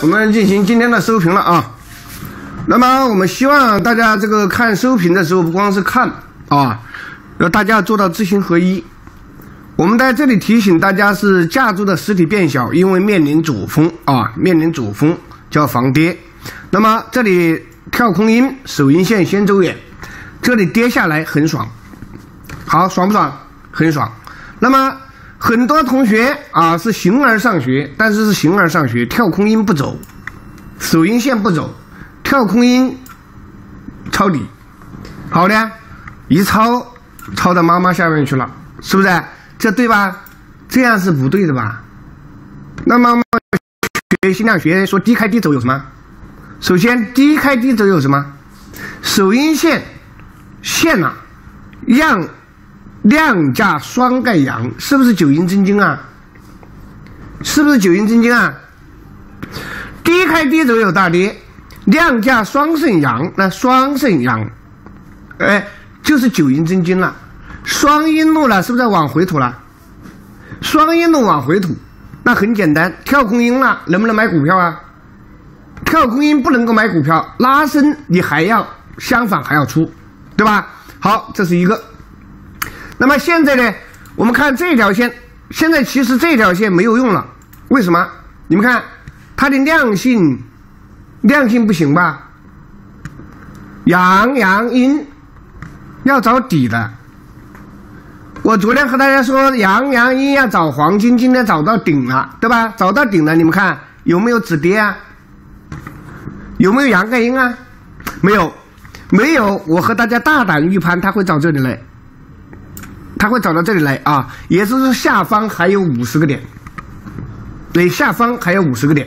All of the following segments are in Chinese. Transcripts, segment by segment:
我们进行今天的收评了啊。那么我们希望大家这个看收评的时候，不光是看啊，要大家做到知行合一。我们在这里提醒大家，是架住的实体变小，因为面临主峰啊，面临主峰叫防跌。那么这里跳空阴，手阴线先走远，这里跌下来很爽，好爽不爽？很爽。那么。很多同学啊是形而上学，但是是形而上学，跳空音不走，手阴线不走，跳空音抄底，好的，一抄抄到妈妈下面去了，是不是？这对吧？这样是不对的吧？那妈妈学心量学说低开低走有什么？首先低开低走有什么？手阴线线呐，让。量价双盖阳，是不是九阴真经啊？是不是九阴真经啊？低开低走有大跌，量价双胜阳，那双胜阳，哎，就是九阴真经了。双阴路了，是不是往回吐了？双阴路往回吐，那很简单，跳空阴了，能不能买股票啊？跳空阴不能够买股票，拉升你还要相反还要出，对吧？好，这是一个。那么现在呢，我们看这条线，现在其实这条线没有用了，为什么？你们看它的量性，量性不行吧？阳阳阴要找底的。我昨天和大家说阳阳阴要找黄金，今天找到顶了，对吧？找到顶了，你们看有没有止跌啊？有没有阳盖阴啊？没有，没有。我和大家大胆预判，它会找这里来。它会找到这里来啊，也就是下方还有五十个点，对，下方还有五十个点。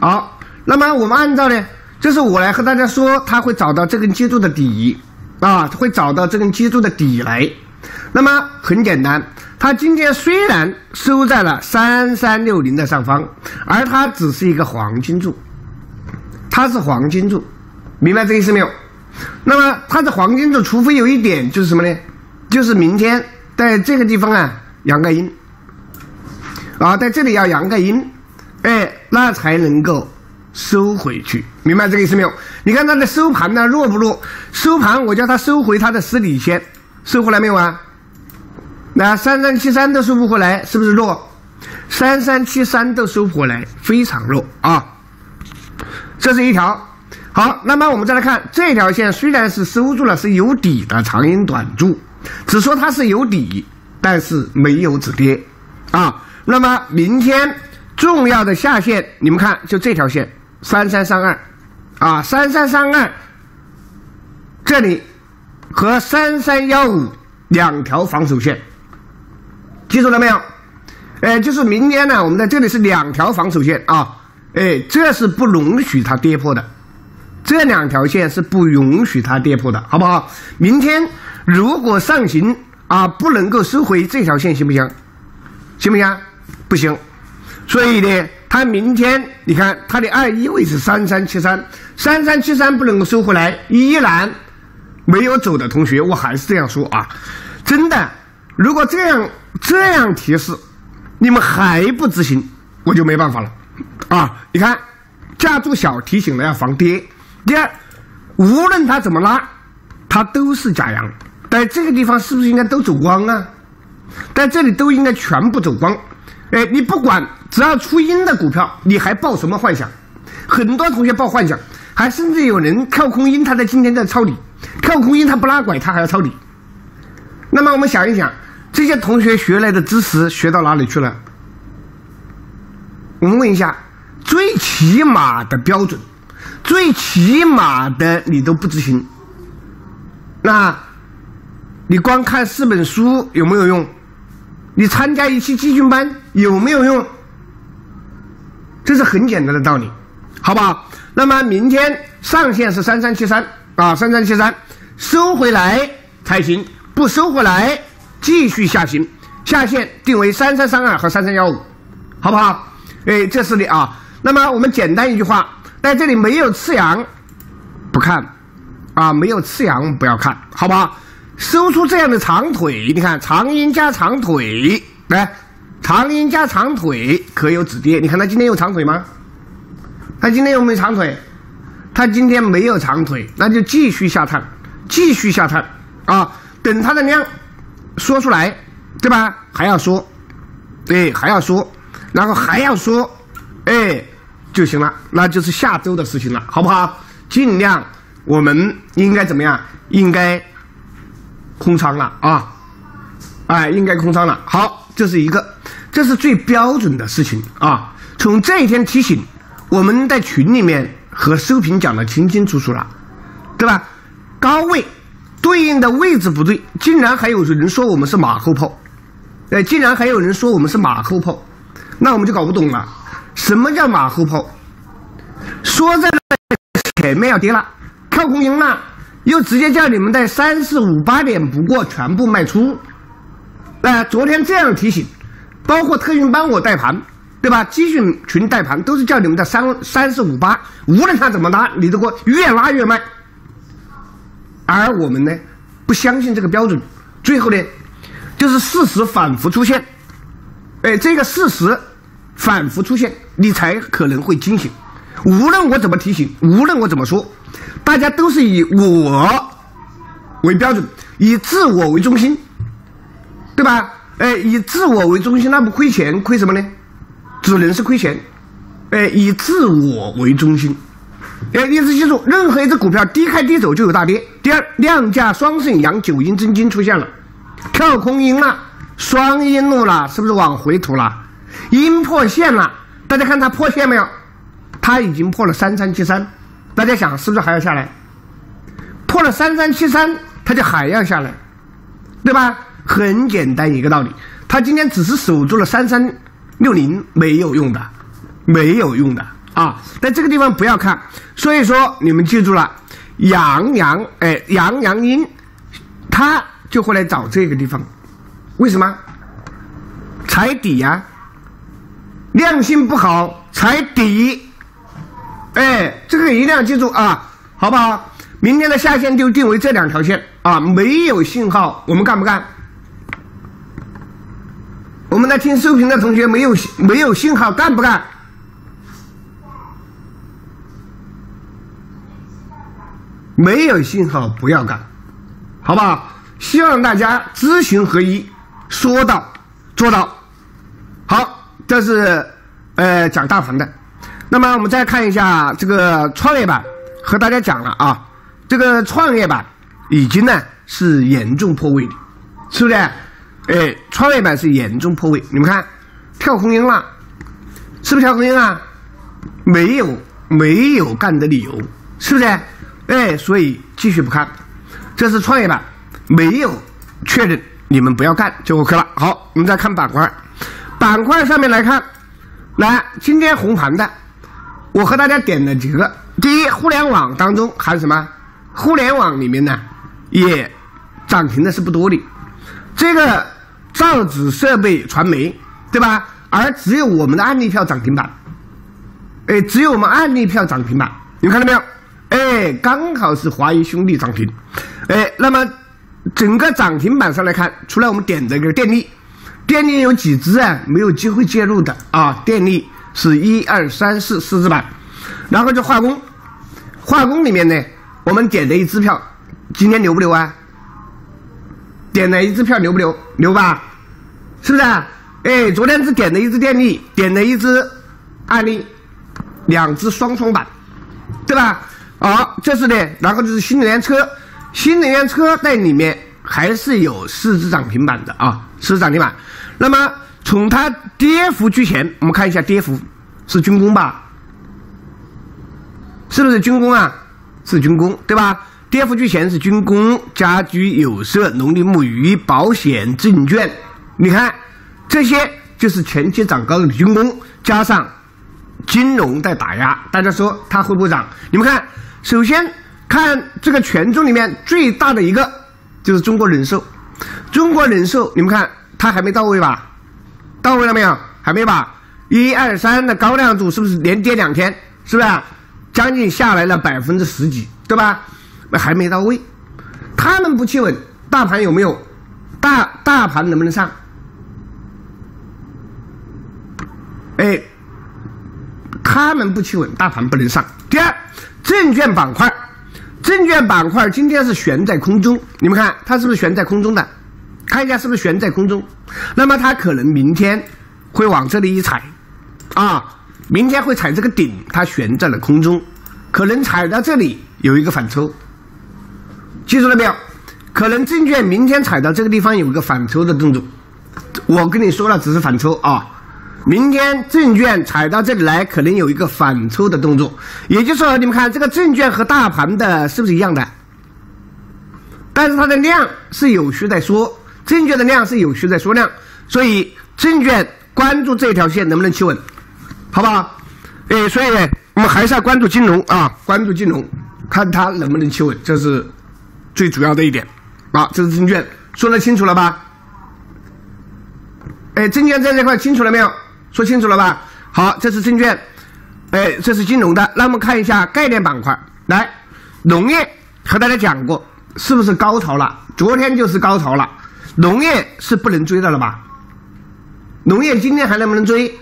好，那么我们按照呢，就是我来和大家说，它会找到这根基柱的底啊，会找到这根基柱的底来。那么很简单，它今天虽然收在了三三六零的上方，而它只是一个黄金柱，它是黄金柱，明白这意思没有？那么它是黄金柱，除非有一点就是什么呢？就是明天在这个地方啊，阳盖阴啊，在这里要阳盖阴，哎，那才能够收回去，明白这个意思没有？你看它的收盘呢，弱不弱？收盘我叫它收回它的实体线，收回来没有啊？那三三七三都收不回来，是不是弱？三三七三都收不回来，非常弱啊。这是一条好，那么我们再来看这条线，虽然是收住了，是有底的长阴短柱。只说它是有底，但是没有止跌啊。那么明天重要的下限，你们看，就这条线三三三二啊，三三三二这里和三三幺五两条防守线，记住了没有？哎，就是明天呢，我们在这里是两条防守线啊，哎，这是不容许它跌破的，这两条线是不允许它跌破的，好不好？明天。如果上行啊，不能够收回这条线，行不行？行不行？不行。所以呢，它明天你看它的二一位是三三七三，三三七三不能够收回来，依然没有走的同学，我还是这样说啊，真的，如果这样这样提示，你们还不执行，我就没办法了啊！你看，架住小提醒了要防跌。第二，无论它怎么拉，它都是假阳。在这个地方是不是应该都走光啊？在这里都应该全部走光。哎，你不管只要出阴的股票，你还抱什么幻想？很多同学抱幻想，还甚至有人跳空阴，他在今天在抄底，跳空阴他不拉拐，他还要抄底。那么我们想一想，这些同学学来的知识学到哪里去了？我们问一下，最起码的标准，最起码的你都不执行，那？你光看四本书有没有用？你参加一期集训班有没有用？这是很简单的道理，好不好？那么明天上限是三三七三啊，三三七三收回来才行，不收回来继续下行，下限定为三三三二和三三幺五，好不好？哎，这是的啊。那么我们简单一句话，在这里没有次阳，不看啊，没有次阳不要看，好不好？收出这样的长腿，你看长阴加长腿，来，长阴加长腿可有止跌？你看它今天有长腿吗？它今天有没有长腿？它今天没有长腿，那就继续下探，继续下探啊！等它的量说出来，对吧？还要说，哎，还要说，然后还要说，哎，就行了，那就是下周的事情了，好不好？尽量，我们应该怎么样？应该空仓了啊！哎，应该空仓了。好，这是一个，这是最标准的事情啊！从这一天提醒，我们在群里面。和收评讲的清清楚楚了，对吧？高位对应的位置不对，竟然还有人说我们是马后炮，哎，竟然还有人说我们是马后炮，那我们就搞不懂了，什么叫马后炮？说在前面要跌了，跳空阴了，又直接叫你们在三四五八点不过全部卖出，哎，昨天这样提醒，包括特训班我带盘。对吧？集训群带盘都是叫你们在三三四五八，无论他怎么拉，你都给我越拉越卖。而我们呢，不相信这个标准，最后呢，就是事实反复出现。哎，这个事实反复出现，你才可能会惊醒。无论我怎么提醒，无论我怎么说，大家都是以我为标准，以自我为中心，对吧？哎，以自我为中心，那不亏钱，亏什么呢？只能是亏钱，哎，以自我为中心，哎，一直记住，任何一只股票低开低走就有大跌。第二，量价双肾阳，九阴真经出现了，跳空阴了，双阴路了，是不是往回吐了？阴破线了，大家看它破线没有？它已经破了三三七三，大家想是不是还要下来？破了三三七三，它就还要下来，对吧？很简单一个道理，它今天只是守住了三三。六零没有用的，没有用的啊！在这个地方不要看，所以说你们记住了，阳阳哎，阳阳阴，他就会来找这个地方，为什么？踩底呀，量性不好，踩底，哎，这个一定要记住啊，好不好？明天的下线就定为这两条线啊，没有信号，我们干不干？我们来听收评的同学没有没有信号干不干？没有信号不要干，好不好？希望大家知行合一，说到做到。好，这是呃讲大盘的。那么我们再看一下这个创业板，和大家讲了啊，这个创业板已经呢是严重破位的，是不是？哎，创业板是严重破位，你们看，跳空阴了，是不是跳空阴啊？没有，没有干的理由，是不是？哎，所以继续不看，这是创业板，没有确认，你们不要干就 OK 了。好，我们再看板块，板块上面来看，来，今天红盘的，我和大家点了几个。第一，互联网当中还有什么？互联网里面呢，也涨停的是不多的，这个。造纸、设备、传媒，对吧？而只有我们的案例票涨停板，哎，只有我们案例票涨停板，你们看到没有？哎，刚好是华谊兄弟涨停，哎，那么整个涨停板上来看，除了我们点这个电力，电力有几只啊？没有机会介入的啊？电力是一二三四四只板，然后就化工，化工里面呢，我们点的一支票，今天留不留啊？点了一支票留不留？留吧，是不是？啊哎，昨天只点了一支电力，点了一支案例，两只双双板，对吧？好，这是呢，然后就是新能源车，新能源车在里面还是有四只涨停板的啊，四只涨停板。那么从它跌幅居前，我们看一下跌幅是军工吧？是不是军工啊？是军工，对吧？跌幅居前是军工、家居、有色、农林牧渔、保险、证券，你看这些就是前期涨高的军工，加上金融在打压，大家说它会不会涨？你们看，首先看这个权重里面最大的一个就是中国人寿，中国人寿，你们看它还没到位吧？到位了没有？还没吧？一二三的高量组是不是连跌两天？是不是？将近下来了百分之十几，对吧？还没到位，他们不去稳，大盘有没有？大大盘能不能上？哎他们不去稳，大盘不能上。第二，证券板块，证券板块今天是悬在空中，你们看它是不是悬在空中的？看一下是不是悬在空中？那么它可能明天会往这里一踩，啊，明天会踩这个顶，它悬在了空中，可能踩到这里有一个反抽，记住了没有？可能证券明天踩到这个地方有一个反抽的动作，我跟你说了，只是反抽啊。明天证券踩到这里来，可能有一个反抽的动作，也就是说，你们看这个证券和大盘的是不是一样的？但是它的量是有序在缩，证券的量是有序在缩量，所以证券关注这条线能不能企稳，好不好？哎，所以我们还是要关注金融啊，关注金融，看它能不能企稳，这是最主要的一点啊。这是证券，说得清楚了吧？哎，证券在这块清楚了没有？说清楚了吧？好，这是证券，哎，这是金融的。那我们看一下概念板块，来，农业和大家讲过，是不是高潮了？昨天就是高潮了，农业是不能追的了吧？农业今天还能不能追？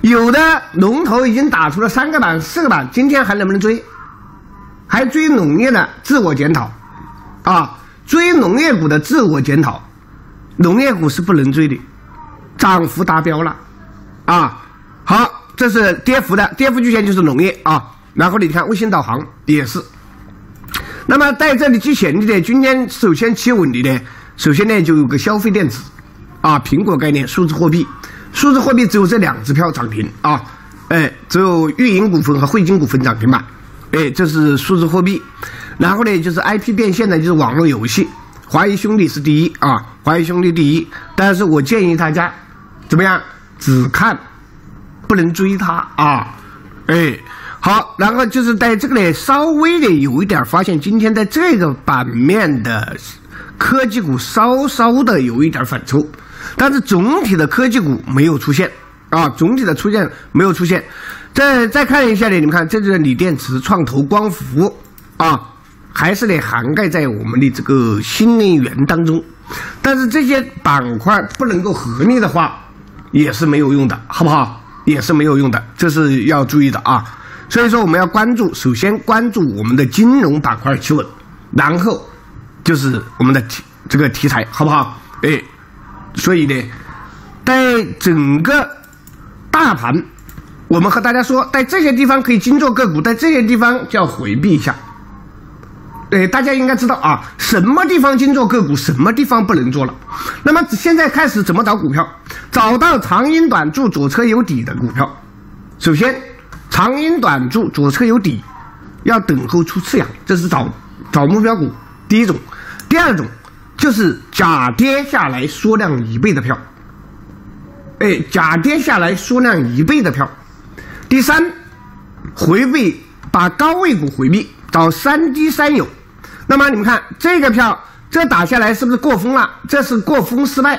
有的龙头已经打出了三个板、四个板，今天还能不能追？还追农业的自我检讨啊！追农业股的自我检讨，农业股是不能追的，涨幅达标了。啊，好，这是跌幅的，跌幅曲线就是农业啊。然后你看卫星导航也是。那么在这里之前的今天首先企稳的呢，首先呢就有个消费电子啊，苹果概念、数字货币，数字货币只有这两只票涨停啊，哎，只有豫银股份和汇金股份涨停板，哎，这是数字货币。然后呢就是 IP 变现呢，就是网络游戏，华谊兄弟是第一啊，华谊兄弟第一。但是我建议大家怎么样？只看，不能追它啊！哎，好，然后就是在这个呢，稍微的有一点发现，今天在这个版面的科技股稍稍的有一点反抽，但是总体的科技股没有出现啊，总体的出现没有出现。再再看一下呢，你们看，这就是锂电池、创投、光伏啊，还是呢涵盖在我们的这个新能源当中，但是这些板块不能够合力的话。也是没有用的，好不好？也是没有用的，这是要注意的啊。所以说，我们要关注，首先关注我们的金融板块企稳，然后就是我们的题这个题材，好不好？哎，所以呢，在整个大盘，我们和大家说，在这些地方可以精做个股，在这些地方就要回避一下。对，大家应该知道啊，什么地方精做个股，什么地方不能做了。那么现在开始怎么找股票？找到长阴短柱、左侧有底的股票。首先，长阴短柱、左侧有底，要等候出次阳，这是找找目标股。第一种，第二种就是假跌下来缩量一倍的票。哎，假跌下来缩量一倍的票。第三，回避把高位股回避，找三低三有。那么你们看这个票，这打下来是不是过风了？这是过风失败，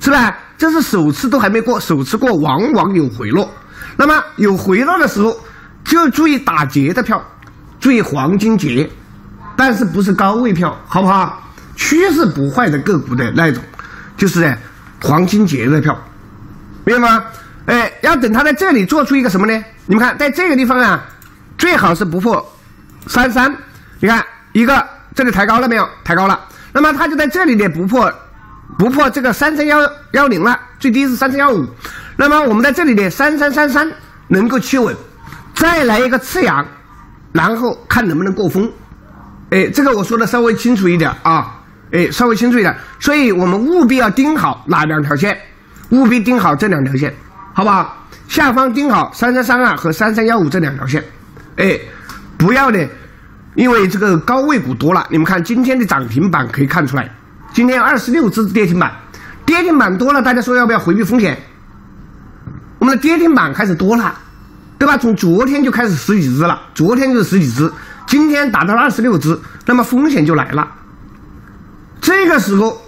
是吧？这是首次都还没过，首次过往往有回落。那么有回落的时候，就注意打劫的票，注意黄金劫，但是不是高位票，好不好？趋势不坏的个股的那一种，就是黄金节的票，明白吗？哎，要等它在这里做出一个什么呢？你们看，在这个地方啊，最好是不破三三，你看一个。这里抬高了没有？抬高了，那么它就在这里呢，不破，不破这个三三幺幺零了，最低是三三幺五，那么我们在这里呢，三三三三能够企稳，再来一个次阳，然后看能不能过峰，哎，这个我说的稍微清楚一点啊，哎，稍微清楚一点，所以我们务必要盯好哪两条线，务必盯好这两条线，好不好？下方盯好三三三二和三三幺五这两条线，哎，不要呢。因为这个高位股多了，你们看今天的涨停板可以看出来，今天二十六只跌停板，跌停板多了，大家说要不要回避风险？我们的跌停板开始多了，对吧？从昨天就开始十几只了，昨天就是十几只，今天达到了二十六只，那么风险就来了。这个时候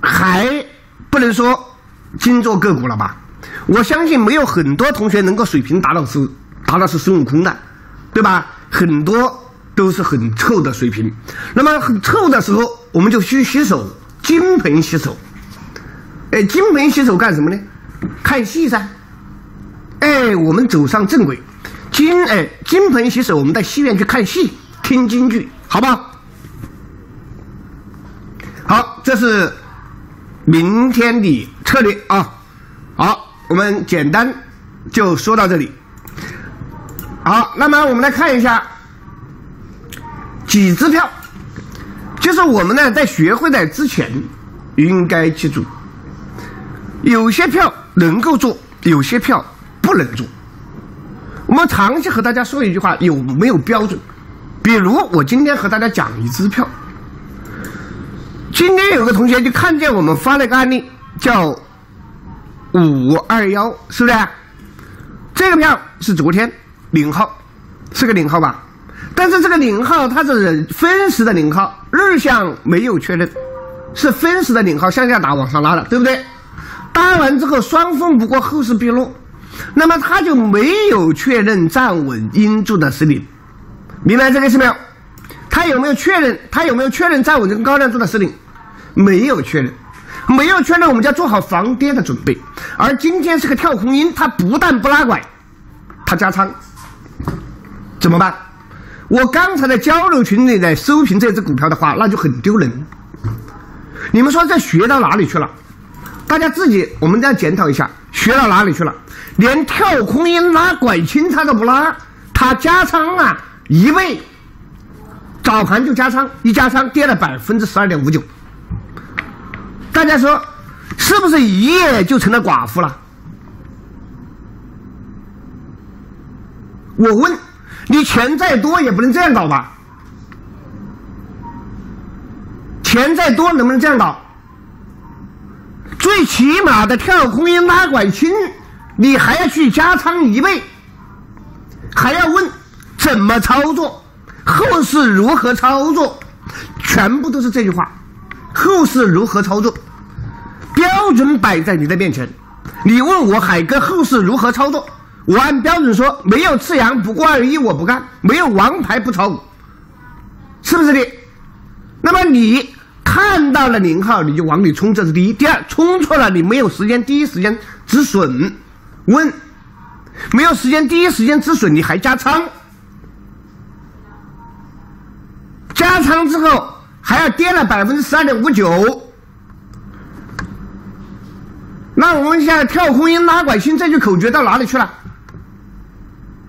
还不能说精做个股了吧？我相信没有很多同学能够水平达到是达到是孙悟空的，对吧？很多都是很臭的水平，那么很臭的时候，我们就去洗手，金盆洗手。哎，金盆洗手干什么呢？看戏噻。哎，我们走上正轨。金哎，金盆洗手，我们到戏院去看戏，听京剧，好不好？这是明天的策略啊。好，我们简单就说到这里。好，那么我们来看一下几支票，就是我们呢在学会的之前应该记住，有些票能够做，有些票不能做。我们长期和大家说一句话，有没有标准？比如我今天和大家讲一支票。今天有个同学就看见我们发了个案例，叫五二幺，是不是？这个票是昨天零号，是个零号吧？但是这个零号它是分时的零号，日向没有确认，是分时的零号向下打往上拉的，对不对？搭完之后双峰不过后势必落，那么它就没有确认站稳阴柱的实领，明白这个意思没有？它有没有确认？它有没有确认站稳这个高量柱的实领？没有确认，没有确认，我们就要做好防跌的准备。而今天是个跳空阴，它不但不拉拐，它加仓，怎么办？我刚才在交流群里在收评这只股票的话，那就很丢人。你们说这学到哪里去了？大家自己，我们再检讨一下，学到哪里去了？连跳空阴拉拐清它都不拉，它加仓啊，一倍，早盘就加仓，一加仓跌了百分之十二点五九。大家说，是不是一夜就成了寡妇了？我问你，钱再多也不能这样搞吧？钱再多能不能这样搞？最起码的跳空阴拉拐清，你还要去加仓一倍，还要问怎么操作，后市如何操作？全部都是这句话。后市如何操作？标准摆在你的面前。你问我海哥后市如何操作？我按标准说：没有次阳不过二一，我不干；没有王牌不炒股，是不是的？那么你看到了零号，你就往里冲，这是第一。第二，冲错了，你没有时间第一时间止损。问，没有时间第一时间止损，你还加仓？加仓之后。还要跌了百分之十二点五九，那我们现在跳空阴拉拐星这句口诀到哪里去了？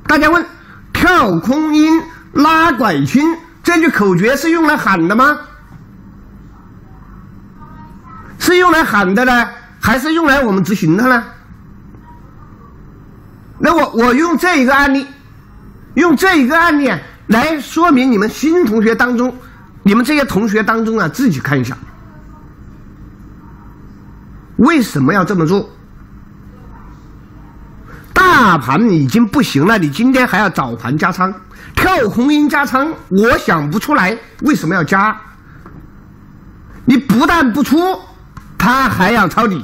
大家问，跳空阴拉拐星这句口诀是用来喊的吗？是用来喊的呢，还是用来我们执行的呢？那我我用这一个案例，用这一个案例来说明你们新同学当中。你们这些同学当中啊，自己看一下，为什么要这么做？大盘已经不行了，你今天还要早盘加仓，跳空阴加仓，我想不出来为什么要加。你不但不出，他还要抄底，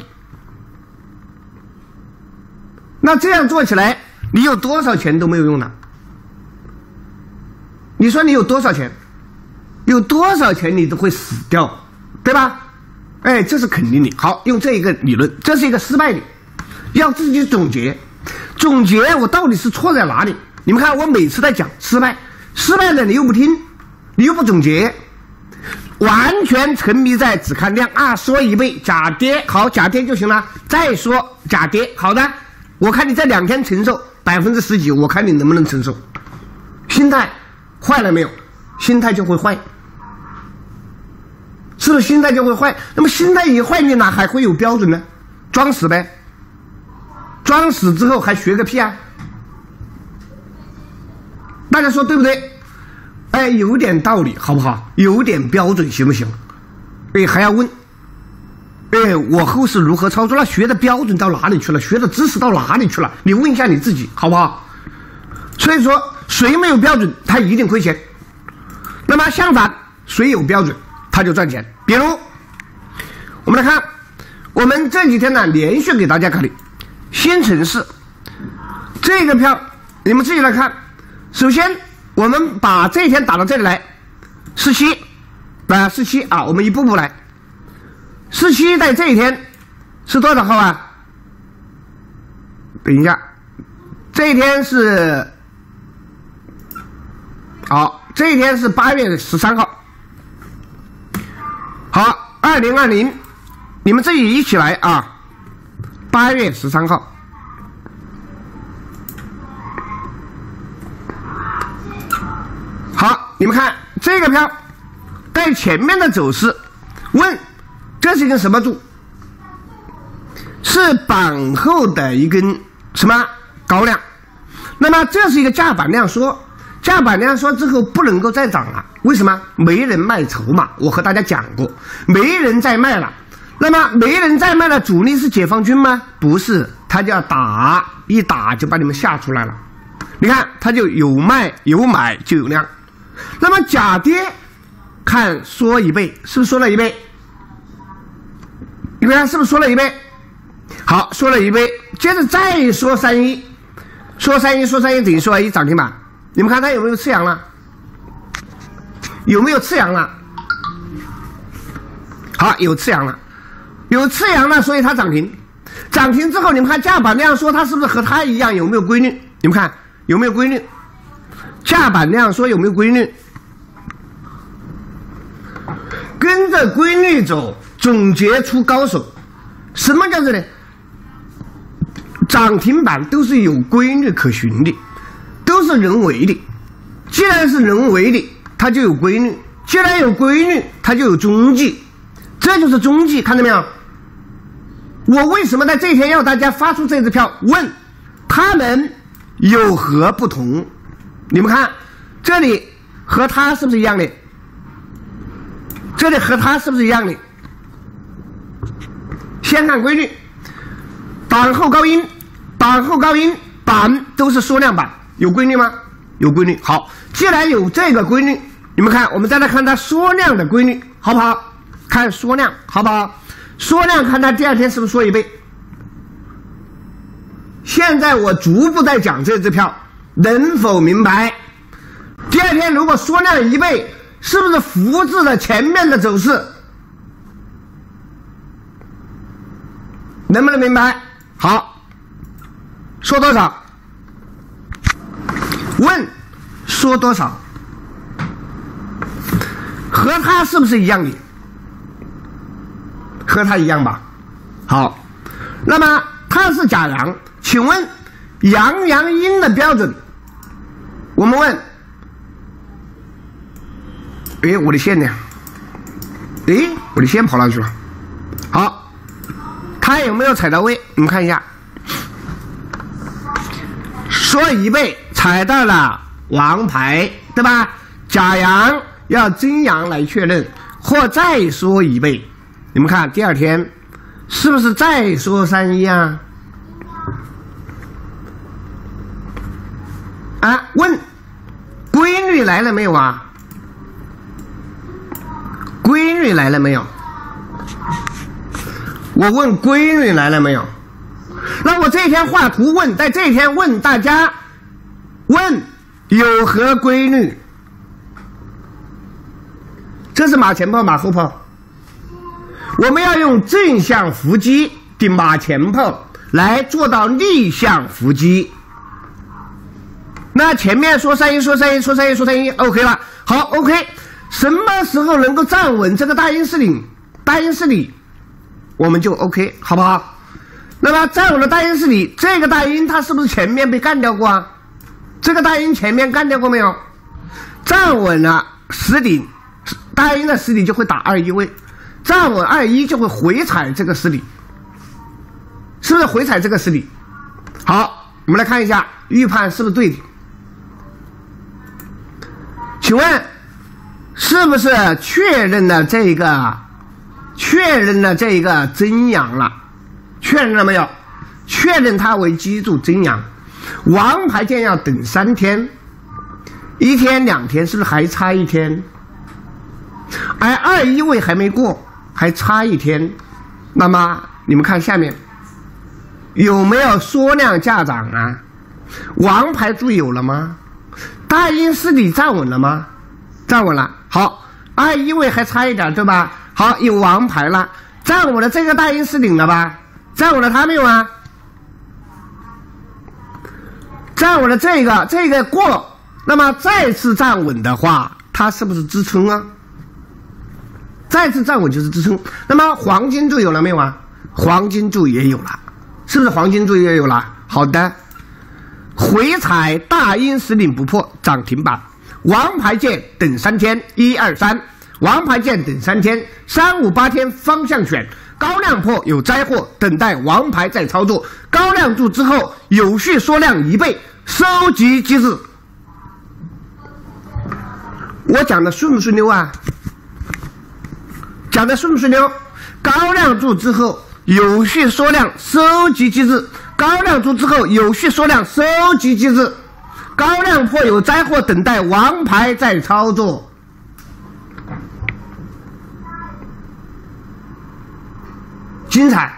那这样做起来，你有多少钱都没有用了。你说你有多少钱？有多少钱你都会死掉，对吧？哎，这是肯定的。好，用这一个理论，这是一个失败的，要自己总结，总结我到底是错在哪里？你们看，我每次在讲失败，失败了你又不听，你又不总结，完全沉迷在只看量啊，说一倍假跌，好假跌就行了。再说假跌，好的，我看你这两天承受百分之十几，我看你能不能承受？心态坏了没有？心态就会坏。是不是心态就会坏？那么心态一坏，你哪还会有标准呢？装死呗！装死之后还学个屁啊！大家说对不对？哎，有点道理，好不好？有点标准行不行？哎，还要问？哎，我后市如何操作？那学的标准到哪里去了？学的知识到哪里去了？你问一下你自己，好不好？所以说，谁没有标准，他一定亏钱。那么相反，谁有标准？他就赚钱。比如，我们来看，我们这几天呢连续给大家看的新城市这个票，你们自己来看。首先，我们把这一天打到这里来，四七，啊，四七啊，我们一步步来。四七在这一天是多少号啊？等一下，这一天是，好，这一天是八月十三号。好，二零二零，你们自己一起来啊！八月十三号。好，你们看这个票带前面的走势，问这是一根什么柱？是板后的一根什么高量？那么这是一个价板量缩，价板量缩之后不能够再涨了，为什么？没人卖筹码。我和大家讲过，没人再卖了。那么没人再卖了，主力是解放军吗？不是，他就要打，一打就把你们吓出来了。你看，他就有卖有买就有量。那么假跌，看缩一倍，是不是缩了一倍？你看是不是缩了一倍？好，缩了一倍，接着再缩三一，缩三一，缩三一等于缩一涨停板。你们看它有没有吃阳了？有没有次阳了？好，有次阳了，有次阳了，所以它涨停。涨停之后，你们看价板量说，它是不是和它一样？有没有规律？你们看有没有规律？价板量说有没有规律？跟着规律走，总结出高手。什么叫做呢？涨停板都是有规律可循的，都是人为的。既然是人为的，它就有规律；既然有规律，它就有踪迹。这就是踪迹，看到没有？我为什么在这天要大家发出这支票？问他们有何不同？你们看，这里和它是不是一样的？这里和它是不是一样的？先看规律，板后高音。板后高音板都是缩量板，有规律吗？有规律。好，既然有这个规律，你们看，我们再来看它缩量的规律，好不好？看缩量，好不好？缩量看它第二天是不是缩一倍？现在我逐步在讲这支票，能否明白？第二天如果缩量一倍，是不是复制了前面的走势？能不能明白？好。说多少？问说多少？和它是不是一样的？和它一样吧。好，那么它是假阳，请问阳阳阴的标准？我们问。哎，我的线呢？哎，我的线跑哪去了？好，它有没有踩到位？你们看一下。说一倍踩到了王牌，对吧？假阳要真阳来确认，或再说一倍。你们看第二天是不是再说三一啊？啊？问规律来了没有啊？规律来了没有？我问规律来了没有？那我这一天画图问，在这一天问大家，问有何规律？这是马前炮，马后炮。我们要用正向伏击的马前炮来做到逆向伏击。那前面说三一，说三一，说三一，说三一，OK 了。好，OK。什么时候能够站稳这个大阴势力？大阴势力，我们就 OK，好不好？那么在我的大阴势力，这个大阴它是不是前面被干掉过啊？这个大阴前面干掉过没有？站稳了死顶，大阴的实体就会打二一位，站稳二一就会回踩这个实体，是不是回踩这个实体？好，我们来看一下预判是不是对的？请问是不是确认了这个？确认了这个真阳了？确认了没有？确认它为基柱真阳，王牌剑要等三天，一天两天是不是还差一天？而二一位还没过，还差一天。那么你们看下面有没有缩量价涨啊？王牌柱有了吗？大阴势力站稳了吗？站稳了。好，二一位还差一点，对吧？好，有王牌了，站稳了这个大阴市顶了吧？站稳了它没有啊？站稳了这个，这个过，那么再次站稳的话，它是不是支撑啊？再次站稳就是支撑。那么黄金柱有了没有啊？黄金柱也有了，是不是黄金柱也有了？好的，回踩大阴十顶不破涨停板，王牌剑等三天，一二三，王牌剑等三天，三五八天方向选，高量破有灾祸，等待王牌再操作，高量柱之后有序缩量一倍，收集机制。我讲的顺不顺溜啊？讲的顺不顺溜？高量柱之后有序缩量收集机制，高量柱之后有序缩量收集机制，高量破有灾祸，等待王牌在操作，精彩。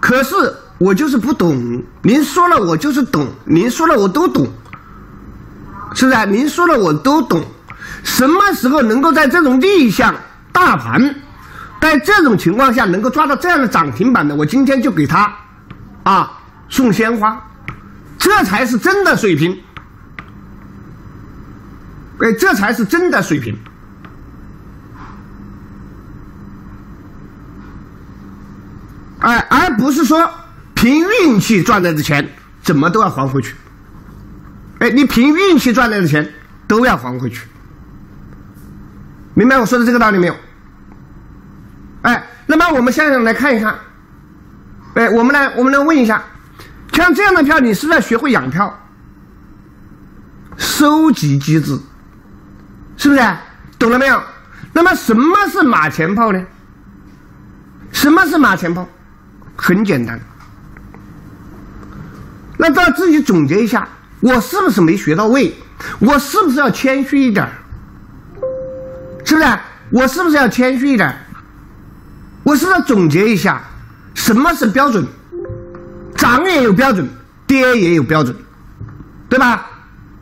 可是我就是不懂，您说了我就是懂，您说了我都懂，是不是？您说了我都懂，什么时候能够在这种逆向？大盘在这种情况下能够抓到这样的涨停板的，我今天就给他啊送鲜花，这才是真的水平。哎，这才是真的水平。哎，而不是说凭运气赚来的钱怎么都要还回去。哎，你凭运气赚来的钱都要还回去。明白我说的这个道理没有？哎，那么我们现在来看一看，哎，我们来，我们来问一下，像这样的票，你是不是要学会养票？收集机制，是不是？懂了没有？那么什么是马前炮呢？什么是马前炮？很简单，那大家自己总结一下，我是不是没学到位？我是不是要谦虚一点？是不是？我是不是要谦虚一点？我是不是要总结一下，什么是标准？涨也有标准，跌也有标准，对吧？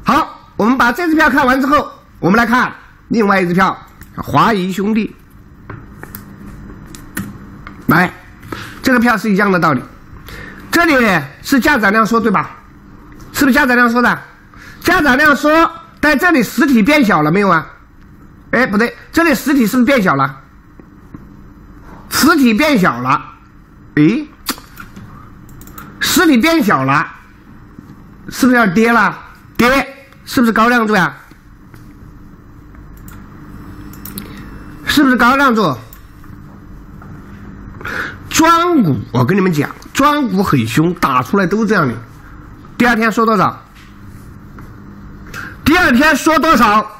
好，我们把这支票看完之后，我们来看另外一支票，华谊兄弟。来，这个票是一样的道理。这里是价涨量缩，对吧？是不是价涨量缩的？价涨量缩，在这里实体变小了没有啊？哎，不对，这里实体是不是变小了？实体变小了，哎，实体变小了，是不是要跌了？跌，是不是高量柱呀？是不是高量柱？庄股，我跟你们讲，庄股很凶，打出来都这样的。第二天说多少？第二天说多少？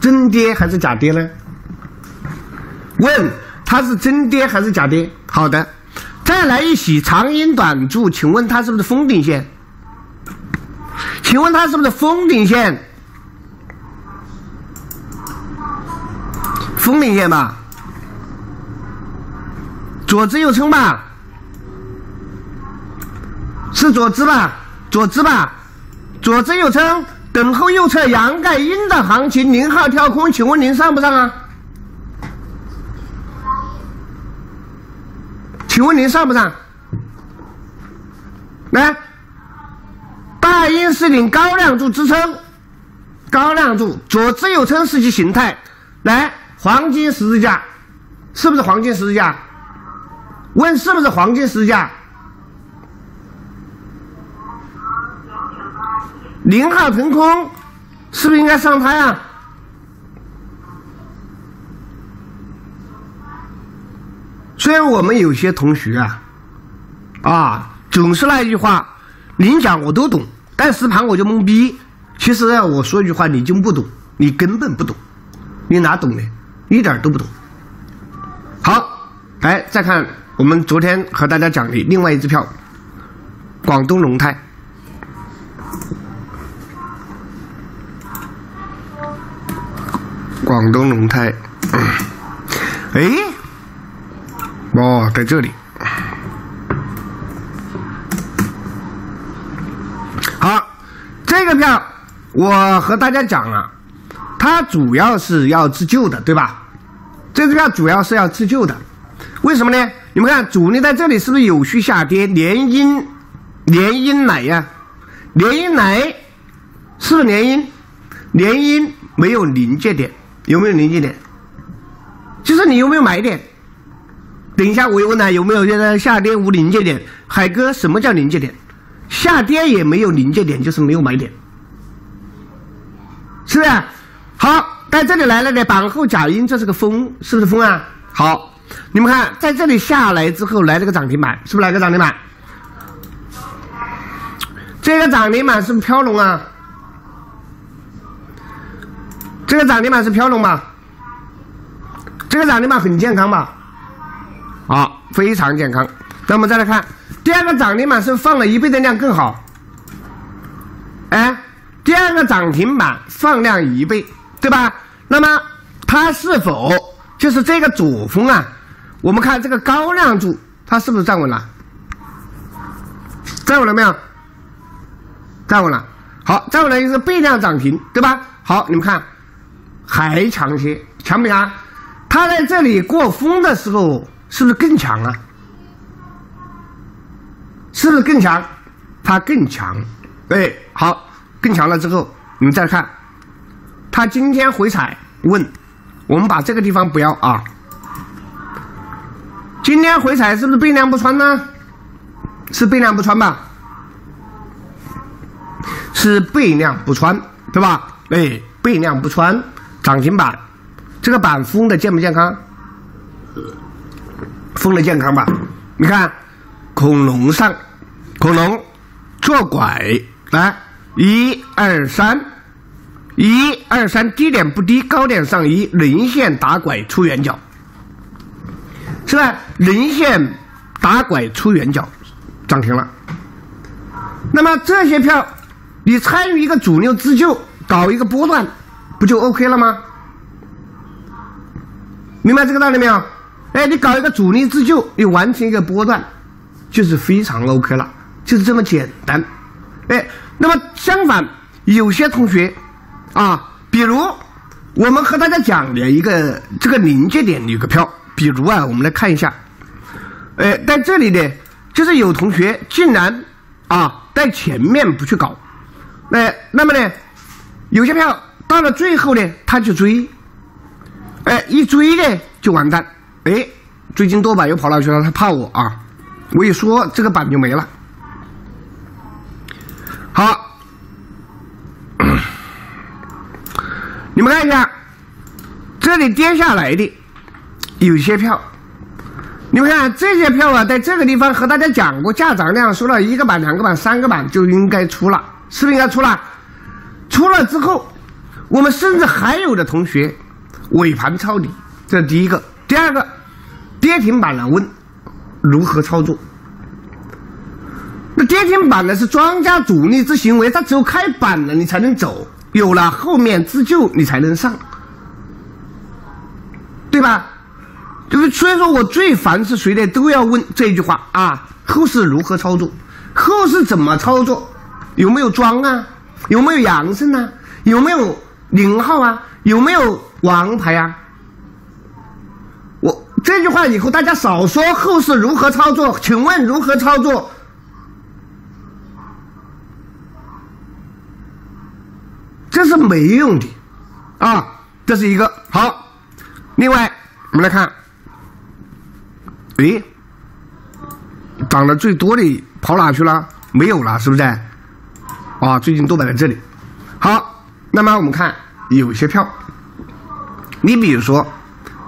真跌还是假跌呢？问它是真跌还是假跌？好的，再来一洗长阴短柱，请问它是不是封顶线？请问它是不是封顶线？封顶线吧？左支右撑吧？是左支吧？左支吧？左支右撑。等候右侧阳盖阴的行情，零号跳空，请问您上不上啊？请问您上不上？来，大阴是顶高量柱支撑，高量柱左支右撑是其形态。来，黄金十字架，是不是黄金十字架？问是不是黄金十字架？零号腾空，是不是应该上它呀？虽然我们有些同学啊，啊，总是那一句话，您讲我都懂，但实盘我就懵逼。其实我说一句话，你就不懂，你根本不懂，你哪懂呢？一点都不懂。好，来再看我们昨天和大家讲的另外一支票，广东龙泰。广东龙泰，哎，哦，在这里。好，这个票我和大家讲了，它主要是要自救的，对吧？这支票主要是要自救的。为什么呢？你们看主力在这里是不是有序下跌？连阴连阴来呀，连阴来是不是连阴？连阴没有临界点，有没有临界点？就是你有没有买点？等一下我又问他有没有现在下跌无临界点？海哥，什么叫临界点？下跌也没有临界点，就是没有买点，是不是？好，在这里来了的板后假阴，这是个风，是不是风啊？好，你们看在这里下来之后来了个涨停板，是不是来个涨停板？这个涨停板是不是飘龙啊？这个涨停板是飘龙吗？这个涨停板很健康吧？啊，非常健康。那我们再来看第二个涨停板是放了一倍的量更好。哎，第二个涨停板放量一倍，对吧？那么它是否就是这个主峰啊？我们看这个高量柱，它是不是站稳了？站稳了没有？站稳了。好，站稳了就是倍量涨停，对吧？好，你们看还强些，强不强？它在这里过峰的时候，是不是更强啊？是不是更强？它更强，哎，好，更强了之后，你们再看，它今天回踩问，我们把这个地方不要啊。今天回踩是不是倍量不穿呢？是倍量不穿吧？是倍量不穿，对吧？哎，倍量不穿，涨停板，这个板封的健不健康？封的健康吧？你看，恐龙上，恐龙做拐来，一二三，一二三，低点不低，高点上移，人线打拐出圆角，是吧？人线打拐出圆角，涨停了。那么这些票，你参与一个主流自救，搞一个波段，不就 OK 了吗？明白这个道理没有？哎，你搞一个主力自救，你完成一个波段，就是非常 OK 了，就是这么简单。哎，那么相反，有些同学啊，比如我们和大家讲的一个这个临界点有个票，比如啊，我们来看一下。哎，在这里呢，就是有同学竟然啊，在前面不去搞，哎，那么呢，有些票到了最后呢，他去追，哎，一追呢就完蛋。哎，最近多板又跑哪去了？他怕我啊！我一说这个板就没了。好，你们看一下，这里跌下来的有些票，你们看这些票啊，在这个地方和大家讲过，价涨量说了一个板、两个板、三个板就应该出了，是不是应该出了？出了之后，我们甚至还有的同学尾盘抄底，这是第一个。第二个，跌停板了，问如何操作？那跌停板呢是庄家主力之行为，它只有开板了你才能走，有了后面自救你才能上，对吧？就是所以说我最烦是谁的都要问这句话啊，后市如何操作？后市怎么操作？有没有庄啊？有没有阳胜啊？有没有零号啊？有没有王牌啊？我这句话以后大家少说，后市如何操作？请问如何操作？这是没用的啊！这是一个好。另外，我们来看，诶，涨得最多的跑哪去了？没有了，是不是？啊，最近都摆在这里。好，那么我们看有些票，你比如说。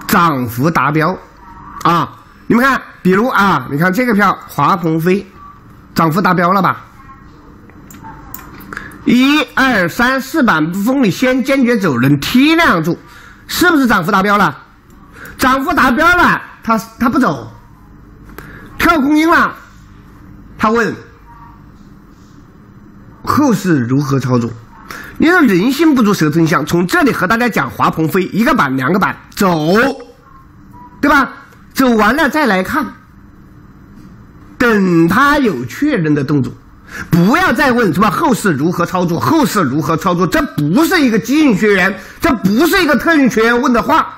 涨幅达标，啊，你们看，比如啊，你看这个票华鹏飞，涨幅达标了吧？一二三四板不封，你先坚决走人，T 量住，是不是涨幅达标了？涨幅达标了，他他不走，跳空阴了，他问后市如何操作？你说人心不足蛇吞象，从这里和大家讲华鹏飞一个板两个板走，对吧？走完了再来看，等他有确认的动作，不要再问什么后市如何操作，后市如何操作，这不是一个基因学员，这不是一个特训学员问的话，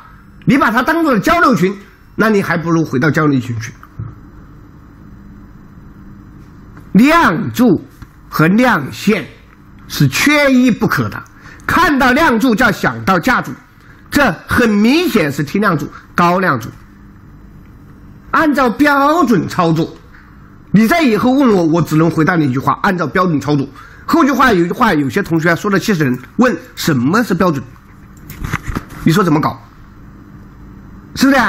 你把它当做交流群，那你还不如回到交流群去。量柱和量线是缺一不可的。看到量柱就要想到价柱，这很明显是低量柱、高量柱。按照标准操作，你在以后问我，我只能回答你一句话：按照标准操作。后句话有句话，有些同学说了气死人，问什么是标准？你说怎么搞？是不是？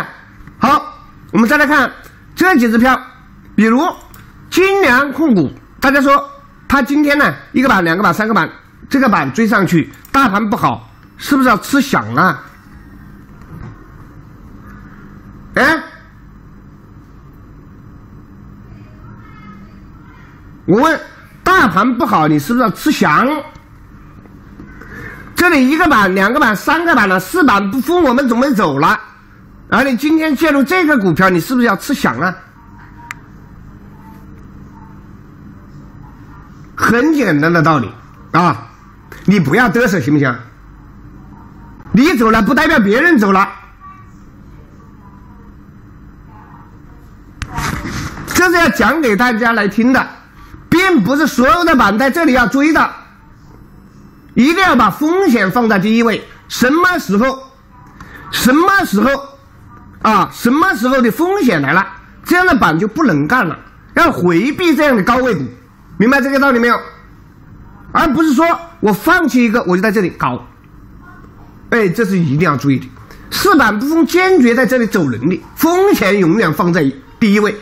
好，我们再来看这几只票，比如金良控股，大家说他今天呢一个板、两个板、三个板，这个板追上去，大盘不好，是不是要吃响啊？哎，我问。大盘不好，你是不是要吃翔？这里一个板、两个板、三个板了，四板不封，我们准备走了。而你今天介入这个股票，你是不是要吃翔啊？很简单的道理啊，你不要嘚瑟行不行？你走了不代表别人走了，这是要讲给大家来听的。并不是所有的板在这里要追的，一定要把风险放在第一位。什么时候，什么时候啊？什么时候的风险来了，这样的板就不能干了，要回避这样的高位股，明白这个道理没有？而不是说我放弃一个，我就在这里搞。哎，这是一定要注意的。四板不封，坚决在这里走人的，风险永远放在第一位。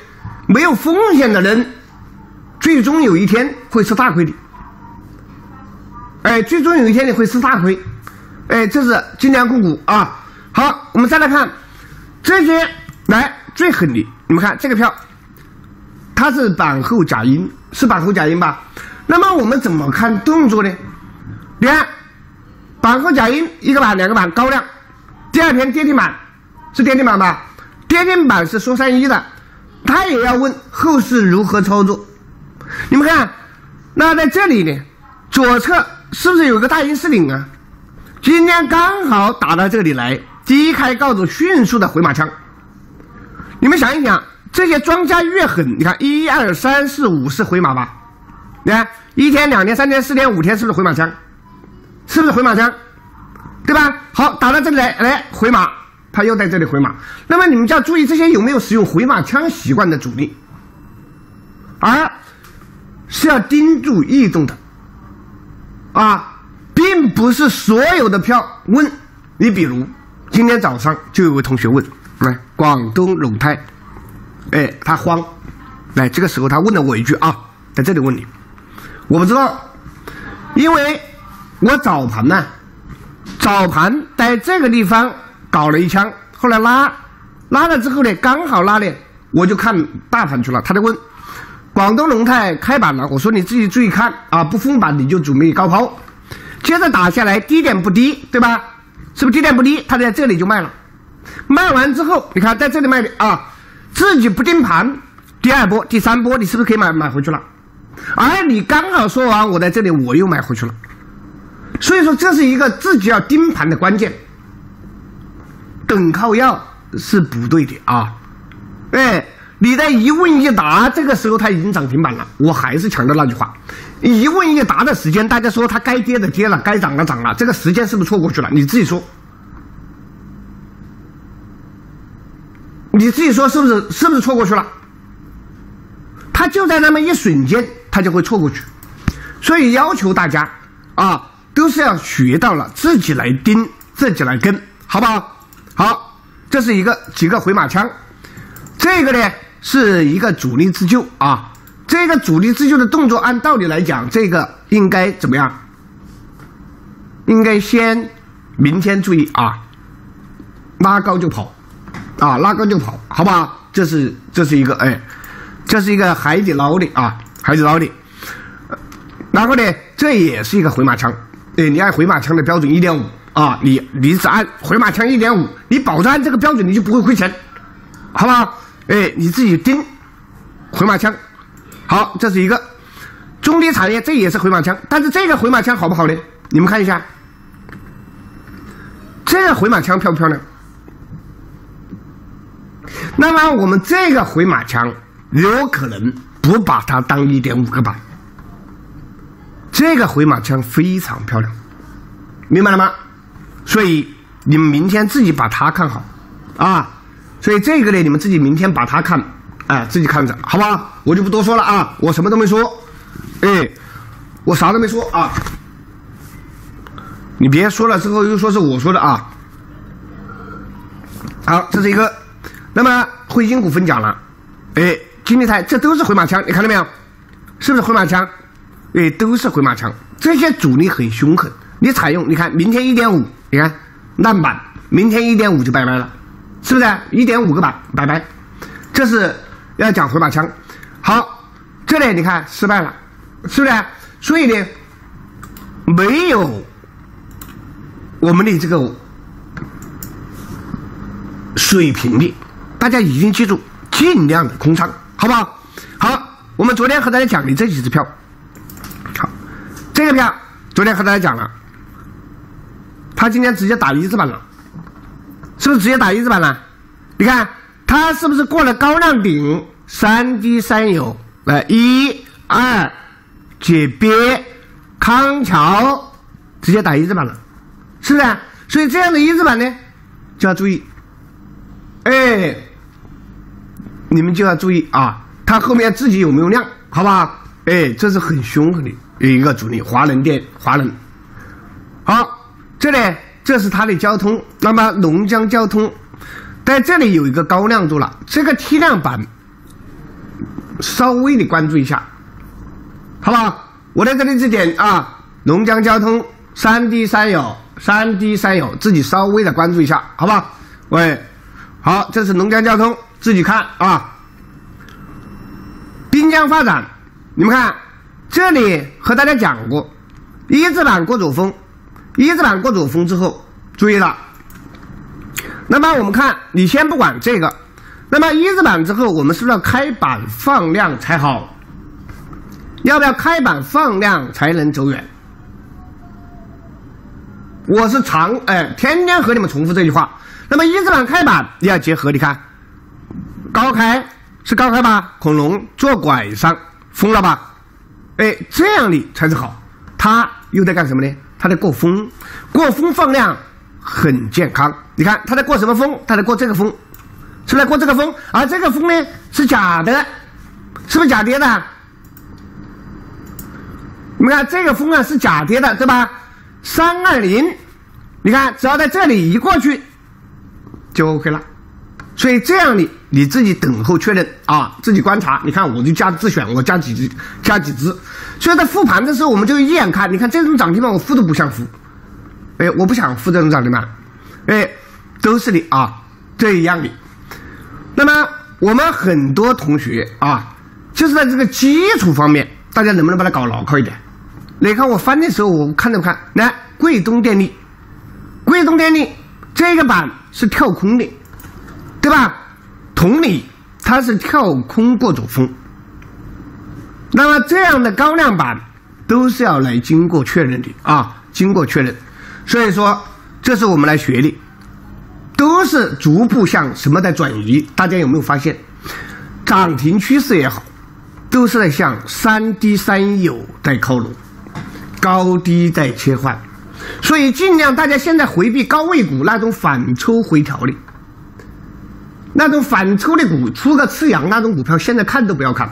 没有风险的人。最终有一天会吃大亏的，哎，最终有一天你会吃大亏，哎，这是金良控股啊。好，我们再来看这些，来最狠的，你们看这个票，它是板后假阴，是板后假阴吧？那么我们怎么看动作呢？你看，板后假阴，一个板两个板高量，第二天跌停板是跌停板吧？跌停板是说三一的，他也要问后市如何操作。你们看，那在这里呢，左侧是不是有个大阴市顶啊？今天刚好打到这里来，低开高走，迅速的回马枪。你们想一想，这些庄家越狠，你看一二三四五是回马吧？你看一天、两天、三天、四天、五天，是不是回马枪？是不是回马枪？对吧？好，打到这里来，来回马，他又在这里回马。那么你们就要注意这些有没有使用回马枪习惯的主力，而。是要盯住异动的，啊，并不是所有的票问你。比如今天早上就有位同学问，来广东龙泰，哎，他慌，来这个时候他问了我一句啊，在这里问你，我不知道，因为我早盘呢，早盘在这个地方搞了一枪，后来拉拉了之后呢，刚好拉呢，我就看大盘去了，他在问。广东龙泰开板了，我说你自己注意看啊，不封板你就准备高抛，接着打下来低点不低，对吧？是不是低点不低？他在这里就卖了，卖完之后，你看在这里卖的啊，自己不盯盘，第二波、第三波，你是不是可以买买回去了？而你刚好说完，我在这里我又买回去了，所以说这是一个自己要盯盘的关键，等靠要是不对的啊，哎。你的一问一答，这个时候它已经涨停板了。我还是强调那句话，一问一答的时间，大家说它该跌的跌了，该涨的涨了，这个时间是不是错过去了？你自己说，你自己说是不是？是不是错过去了？它就在那么一瞬间，它就会错过去。所以要求大家啊，都是要学到了自己来盯，自己来跟，好不好？好，这是一个几个回马枪，这个呢？是一个主力自救啊！这个主力自救的动作，按道理来讲，这个应该怎么样？应该先明天注意啊，拉高就跑啊，拉高就跑，好不好？这是这是一个哎，这是一个海底捞的啊，海底捞的。然后呢，这也是一个回马枪，哎，你按回马枪的标准一点五啊，你你只按回马枪一点五，你保证按这个标准，你就不会亏钱，好不好？哎，你自己盯回马枪，好，这是一个中低产业，这也是回马枪，但是这个回马枪好不好呢？你们看一下，这个回马枪漂不漂亮？那么我们这个回马枪有可能不把它当一点五个板，这个回马枪非常漂亮，明白了吗？所以你们明天自己把它看好啊。所以这个呢，你们自己明天把它看，哎，自己看着，好吧？我就不多说了啊，我什么都没说，哎，我啥都没说啊。你别说了之后又说是我说的啊。好，这是一个。那么汇金股份讲了，哎，金立泰这都是回马枪，你看到没有？是不是回马枪？哎，都是回马枪。这些主力很凶狠，你采用，你看明天一点五，你看烂板，明天一点五就拜拜了。是不是一点五个板，拜拜？这是要讲回马枪。好，这里你看失败了，是不是？所以呢，没有我们的这个水平的，大家一定记住，尽量的空仓，好不好？好，我们昨天和大家讲的这几只票，好，这个票昨天和大家讲了，他今天直接打一字板了。是不是直接打一字板了？你看它是不是过了高亮顶？三低三有，来一二解憋康桥，直接打一字板了，是不是？所以这样的一字板呢，就要注意，哎，你们就要注意啊，它后面自己有没有量，好不好？哎，这是很凶狠的有一个主力，华能电，华能。好，这里。这是它的交通，那么龙江交通在这里有一个高亮度了，这个梯量板稍微的关注一下，好不好？我在这里只点啊，龙江交通三低三有，三低三有，自己稍微的关注一下，好不好？喂，好，这是龙江交通，自己看啊。滨江发展，你们看这里和大家讲过，一字板过左峰。一字板过左峰之后，注意了。那么我们看，你先不管这个。那么一字板之后，我们是不是要开板放量才好？要不要开板放量才能走远？我是常哎，天天和你们重复这句话。那么一字板开板，你要结合，你看，高开是高开吧？恐龙坐拐上疯了吧？哎，这样的才是好。他又在干什么呢？他在过风，过风放量很健康。你看他在过什么风？他在过这个风，是不是过这个风？而这个风呢是假的，是不是假跌的？你们看这个风啊是假跌的，对吧？三二零，你看只要在这里一过去就 OK 了。所以这样的你自己等候确认啊，自己观察。你看我就加自选，我加几只，加几只。所以在复盘的时候，我们就一眼看，你看这种涨停板我复都不想复，哎，我不想复这种涨停板，哎，都是的啊，这一样的。那么我们很多同学啊，就是在这个基础方面，大家能不能把它搞牢靠一点？你看我翻的时候，我看到不看？来，贵东电力，贵东电力这个板是跳空的。对吧？同理，它是跳空过主峰。那么这样的高量板都是要来经过确认的啊，经过确认。所以说，这是我们来学的，都是逐步向什么在转移？大家有没有发现？涨停趋势也好，都是在向三低三有在靠拢，高低在切换。所以尽量大家现在回避高位股那种反抽回调的。那种反抽的股出个次阳那种股票，现在看都不要看，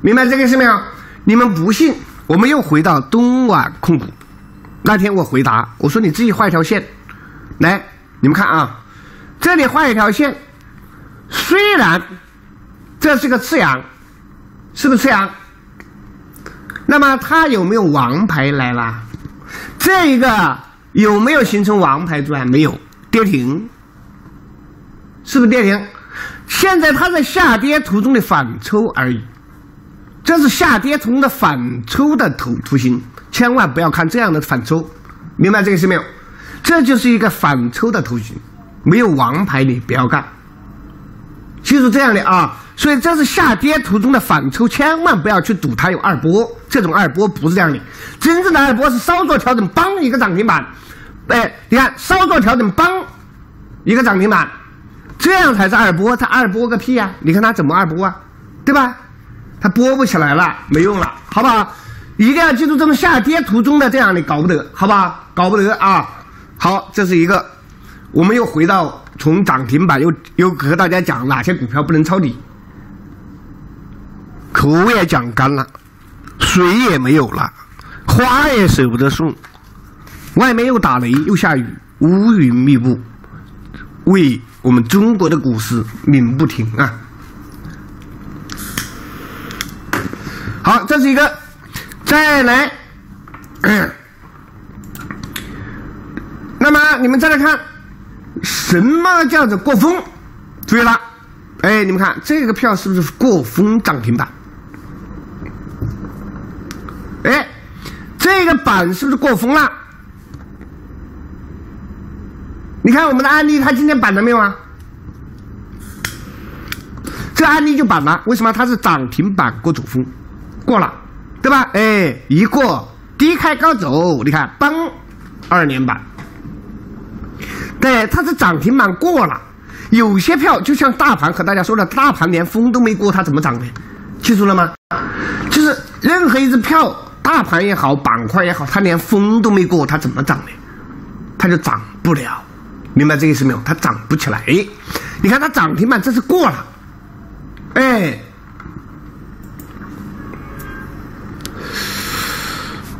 明白这个意思没有？你们不信，我们又回到东莞控股。那天我回答我说：“你自己画一条线，来，你们看啊，这里画一条线，虽然这是个次阳，是不是次阳？那么它有没有王牌来了？这一个有没有形成王牌转？没有，跌停。”是不是跌停？现在它在下跌途中的反抽而已，这是下跌途中的反抽的图图形，千万不要看这样的反抽，明白这个事没有？这就是一个反抽的图形，没有王牌你不要干，记住这样的啊！所以这是下跌途中的反抽，千万不要去赌它有二波，这种二波不是这样的，真正的二波是稍作调整，帮一个涨停板，哎，你看稍作调整，帮一个涨停板。这样才是二波，它二波个屁呀！你看它怎么二波啊，对吧？它波不起来了，没用了，好不好？一定要记住这种下跌途中的这样的搞不得，好吧？搞不得啊！好，这是一个，我们又回到从涨停板又又和大家讲哪些股票不能抄底，口也讲干了，水也没有了，花也舍不得送，外面又打雷又下雨，乌云密布，为我们中国的股市鸣不停啊！好，这是一个。再来，那么你们再来看，什么叫做过风？注意了，哎，你们看这个票是不是过风涨停板？哎，这个板是不是过风了？你看我们的案例，它今天板了没有啊？这案例就板了，为什么？它是涨停板过主峰，过了。对吧？哎，一过低开高走，你看，崩二连板。对，它是涨停板过了。有些票就像大盘和大家说的，大盘连峰都没过，它怎么涨的？记住了吗？就是任何一只票，大盘也好，板块也好，它连峰都没过，它怎么涨的？它就涨不了。明白这意思没有？它涨不起来。你看它涨停板这是过了，哎。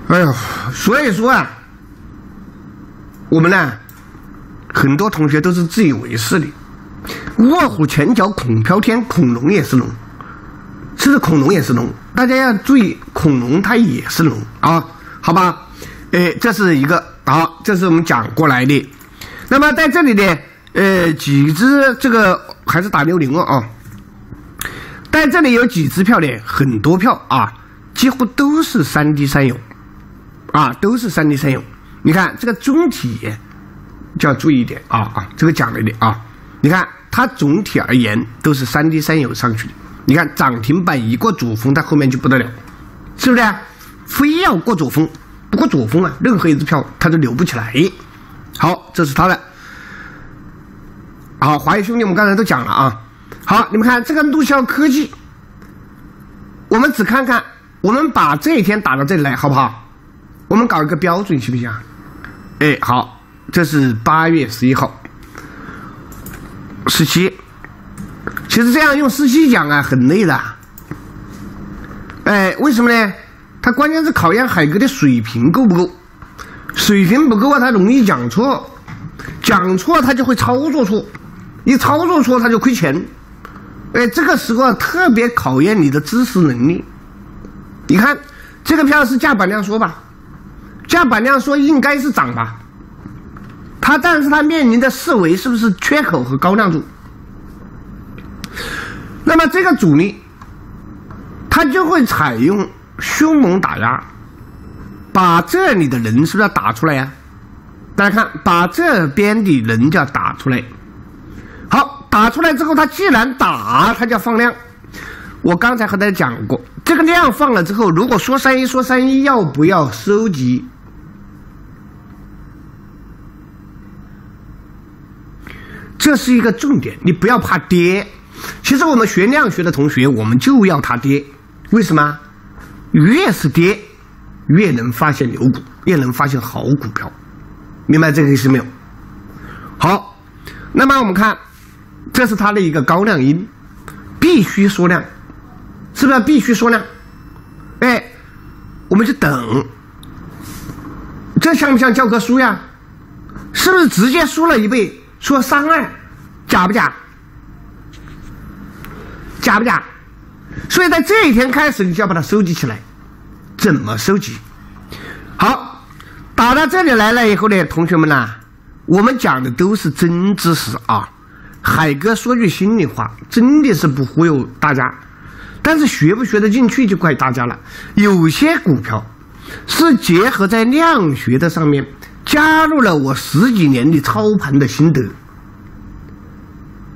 哎呦，所以说啊，我们呢，很多同学都是自以为是的。卧虎前脚恐飘天，恐龙也是龙，是不是？恐龙也是龙，大家要注意，恐龙它也是龙啊，好吧？哎，这是一个好，这是我们讲过来的。那么在这里呢，呃，几只这个还是打六零哦啊，在这里有几只票呢？很多票啊，几乎都是三低三有。啊，都是三低三有。你看这个总体就要注意一点啊啊，这个讲了一点啊。你看它总体而言都是三低三有上去的。你看涨停板一过主峰，它后面就不得了，是不是？非要过主峰，不过主峰啊，任何一只票它都留不起来。好，这是他的。好，华谊兄弟，我们刚才都讲了啊。好，你们看这个陆骁科技，我们只看看，我们把这一天打到这里来，好不好？我们搞一个标准行不行？哎，好，这是八月十一号，十七。其实这样用十七讲啊，很累的。哎，为什么呢？它关键是考验海哥的水平够不够。水平不够啊，他容易讲错，讲错他就会操作错，一操作错他就亏钱。哎，这个时候特别考验你的知识能力。你看这个票是价板量缩吧？价板量说应该是涨吧，它但是它面临的四维是不是缺口和高量柱？那么这个阻力，它就会采用凶猛打压，把这里的人是不是要打出来呀？大家看，把这边的人就要打出来。好，打出来之后，它既然打，它就要放量。我刚才和大家讲过，这个量放了之后，如果说三一说三一，要不要收集？这是一个重点，你不要怕跌。其实我们学量学的同学，我们就要它跌。为什么？越是跌，越能发现牛股，越能发现好股票。明白这个意思没有？好，那么我们看，这是它的一个高量阴，必须缩量，是不是必须缩量？哎，我们就等。这像不像教科书呀？是不是直接输了一倍？说三二，假不假？假不假？所以在这一天开始，你就要把它收集起来。怎么收集？好，打到这里来了以后呢，同学们呐，我们讲的都是真知识啊。海哥说句心里话，真的是不忽悠大家，但是学不学得进去就怪大家了。有些股票是结合在量学的上面。加入了我十几年的操盘的心得，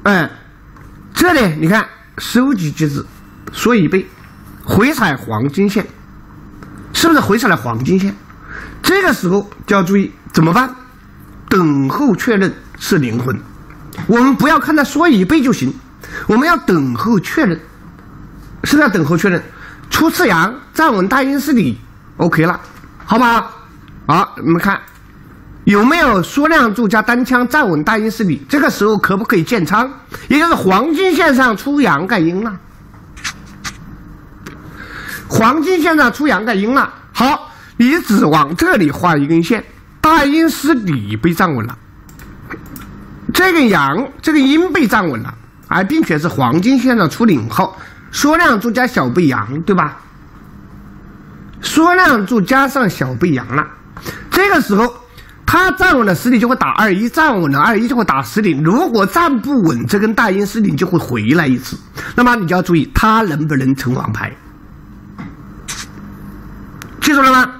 哎，这里你看收集机制，说一倍，回踩黄金线，是不是回踩了黄金线？这个时候就要注意怎么办？等候确认是灵魂，我们不要看它缩一倍就行，我们要等候确认，是不是要等候确认？出次阳站稳大阴实体，OK 了，好不好？好，你们看有没有缩量柱加单枪站稳大阴实体？这个时候可不可以建仓？也就是黄金线上出阳盖阴了，黄金线上出阳盖阴了。好，你只往这里画一根线，大阴实体被站稳了。这个阳，这个阴被站稳了，而并且是黄金线上出领后，缩量柱加小背阳，对吧？缩量柱加上小背阳了，这个时候它站稳了实体就会打二一，站稳了二一就会打实体。如果站不稳，这根大阴实体就会回来一次。那么你就要注意它能不能成王牌，记住了吗？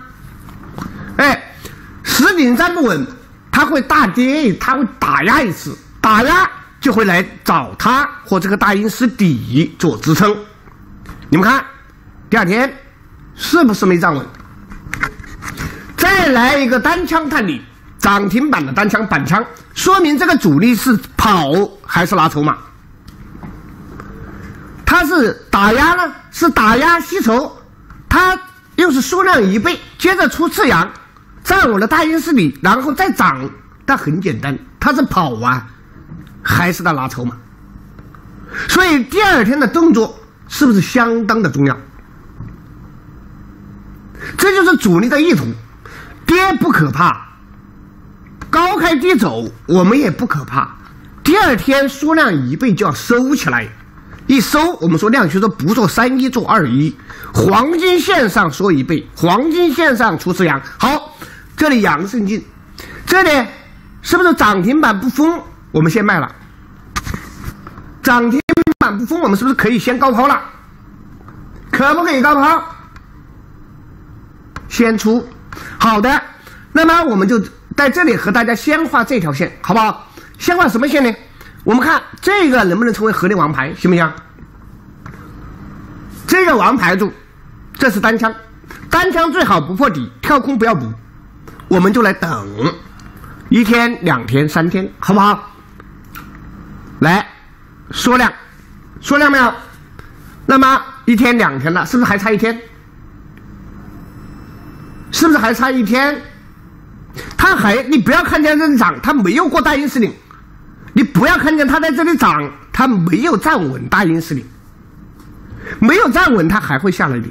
哎，实顶站不稳。它会大跌，它会打压一次，打压就会来找它或这个大阴实底做支撑。你们看，第二天是不是没站稳？再来一个单枪探底，涨停板的单枪板枪，说明这个主力是跑还是拿筹码？它是打压呢？是打压吸筹？它又是缩量一倍，接着出次阳。在我的大阴市里，然后再涨，但很简单，它是跑啊，还是在拉筹码？所以第二天的动作是不是相当的重要？这就是主力的意图。跌不可怕，高开低走我们也不可怕。第二天缩量一倍就要收起来，一收我们说量区说不做三一做二一，黄金线上缩一倍，黄金线上出次阳，好。这里阳胜进，这里是不是涨停板不封？我们先卖了。涨停板不封，我们是不是可以先高抛了？可不可以高抛？先出，好的。那么我们就在这里和大家先画这条线，好不好？先画什么线呢？我们看这个能不能成为合力王牌，行不行？这个王牌柱，这是单枪，单枪最好不破底，跳空不要补。我们就来等一天、两天、三天，好不好？来，缩量，缩量没有？那么一天、两天了，是不是还差一天？是不是还差一天？它还，你不要看见这涨，它没有过大阴势力。你不要看见它在这里涨，它没有站稳大阴市里，没有站稳，它还会下来的，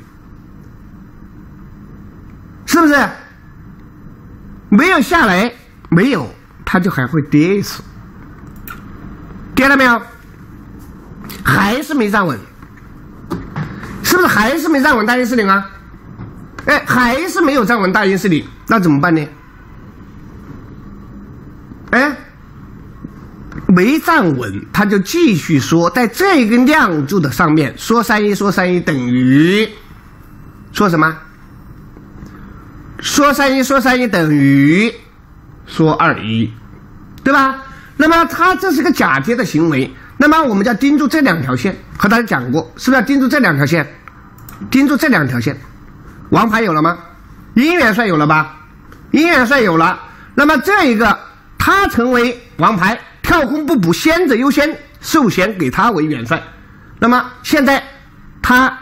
是不是？没有下来，没有，它就还会跌一次，跌了没有？还是没站稳，是不是还是没站稳大阴市里啊？哎，还是没有站稳大阴市里，那怎么办呢？哎，没站稳，他就继续说，在这一根量柱的上面说三一说三一等于说什么？说三一说三一等于说二一，对吧？那么它这是个假跌的行为，那么我们就要盯住这两条线，和大家讲过，是不是要盯住这两条线？盯住这两条线，王牌有了吗？阴元帅有了吧？阴元帅有了，那么这一个它成为王牌，跳空不补，先者优先，授权给他为元帅。那么现在他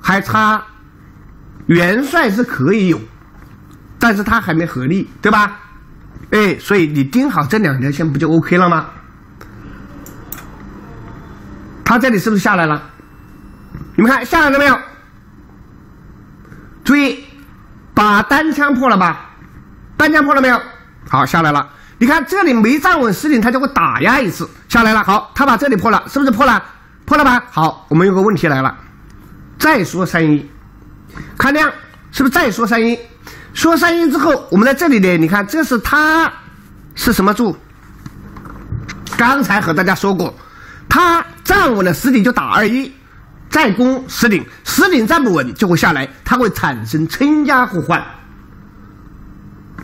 还差元帅是可以有。但是他还没合力，对吧？哎，所以你盯好这两条线不就 OK 了吗？他这里是不是下来了？你们看下来了没有？注意，把单枪破了吧？单枪破了没有？好，下来了。你看这里没站稳实顶，它就会打压一次，下来了。好，它把这里破了，是不是破了？破了吧？好，我们有个问题来了，再说三一，看量是不是再说三一？说三阴之后，我们在这里呢，你看这是它是什么柱？刚才和大家说过，它站稳了实顶就打二一，再攻实顶，实顶站不稳就会下来，它会产生撑压互换，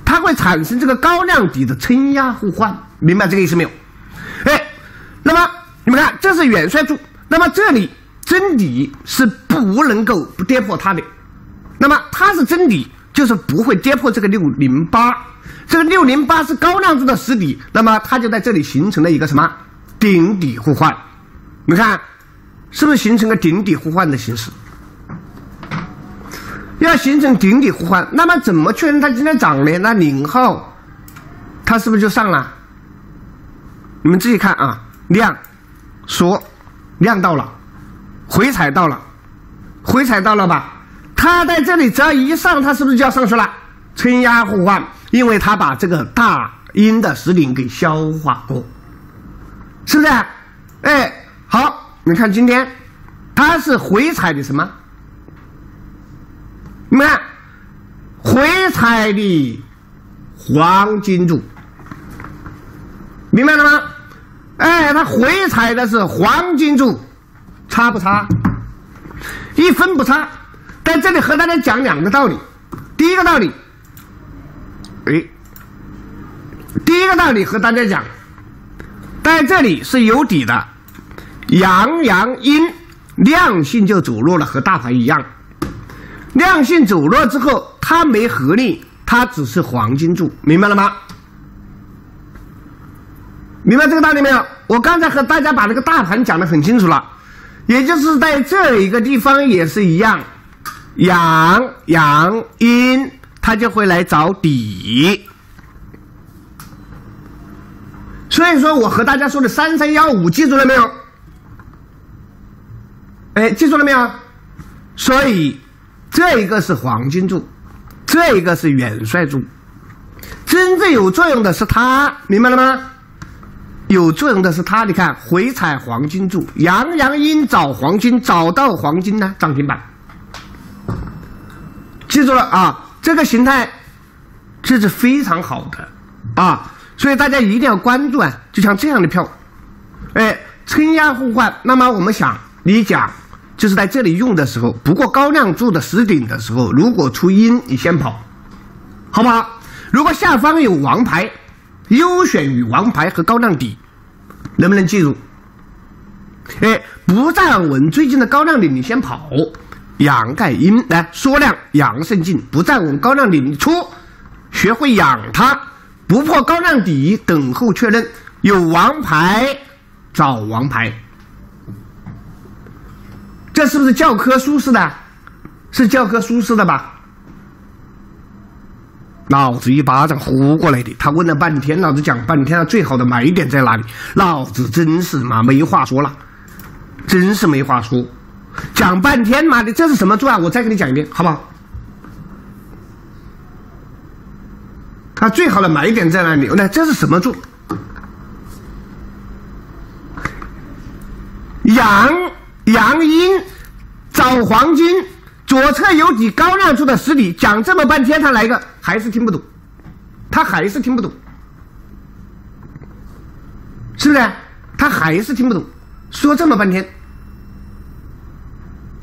它会产生这个高量底的撑压互换，明白这个意思没有？哎，那么你们看这是元帅柱，那么这里真底是不能够不跌破它的，那么它是真底。就是不会跌破这个六零八。这个六零八是高亮柱的实底，那么它就在这里形成了一个什么顶底互换？你看，是不是形成个顶底互换的形式？要形成顶底互换，那么怎么确认它今天涨呢？那零号它是不是就上了？你们自己看啊，量缩量到了，回踩到了，回踩到了吧？它在这里只要一上，它是不是就要上去了？承压互换，因为它把这个大阴的实顶给消化过，是不是？哎，好，你看今天它是回踩的什么？你们看，回踩的黄金柱，明白了吗？哎，它回踩的是黄金柱，差不差？一分不差。在这里和大家讲两个道理。第一个道理，哎，第一个道理和大家讲，在这里是有底的，阳阳阴量性就走弱了，和大盘一样。量性走弱之后，它没合力，它只是黄金柱，明白了吗？明白这个道理没有？我刚才和大家把这个大盘讲的很清楚了，也就是在这一个地方也是一样，阳阳阴，它就会来找底。所以说我和大家说的三三幺五记住了没有？哎，记住了没有？所以。这一个是黄金柱，这一个是元帅柱，真正有作用的是它，明白了吗？有作用的是它，你看回踩黄金柱，阳阳阴找黄金，找到黄金呢，涨停板。记住了啊，这个形态这是非常好的啊，所以大家一定要关注啊，就像这样的票，哎，承压互换，那么我们想，你讲。就是在这里用的时候，不过高亮柱的实顶的时候，如果出阴，你先跑，好不好？如果下方有王牌，优选与王牌和高亮底，能不能记住？哎，不站稳最近的高亮顶，你先跑。阳盖阴来缩量，阳胜进，不站稳高亮顶，你出，学会养它，不破高亮底，等候确认。有王牌找王牌。这是不是教科书式的？是教科书式的吧？老子一巴掌呼过来的。他问了半天，老子讲半天了，最好的买点在哪里？老子真是嘛没话说了，真是没话说。讲半天嘛的，这是什么柱啊？我再给你讲一遍，好不好？他最好的买点在哪里？那这是什么柱？阳。阳阴找黄金，左侧有底高亮柱的实底，讲这么半天，他来个还是听不懂，他还是听不懂，是不是？他还是听不懂，说这么半天，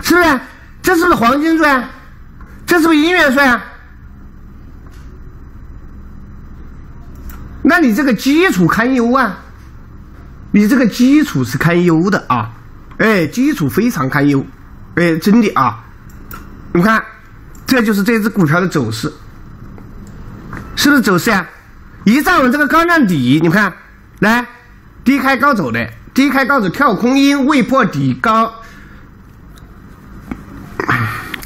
是不是？这是不是黄金柱啊？这是不是阴元帅啊？那你这个基础堪忧啊！你这个基础是堪忧的啊！哎，基础非常堪忧，哎，真的啊！你看，这就是这只股票的走势，是不是走势啊？一站稳这个高量底，你看，来低开高走的，低开高走跳空阴未破底高，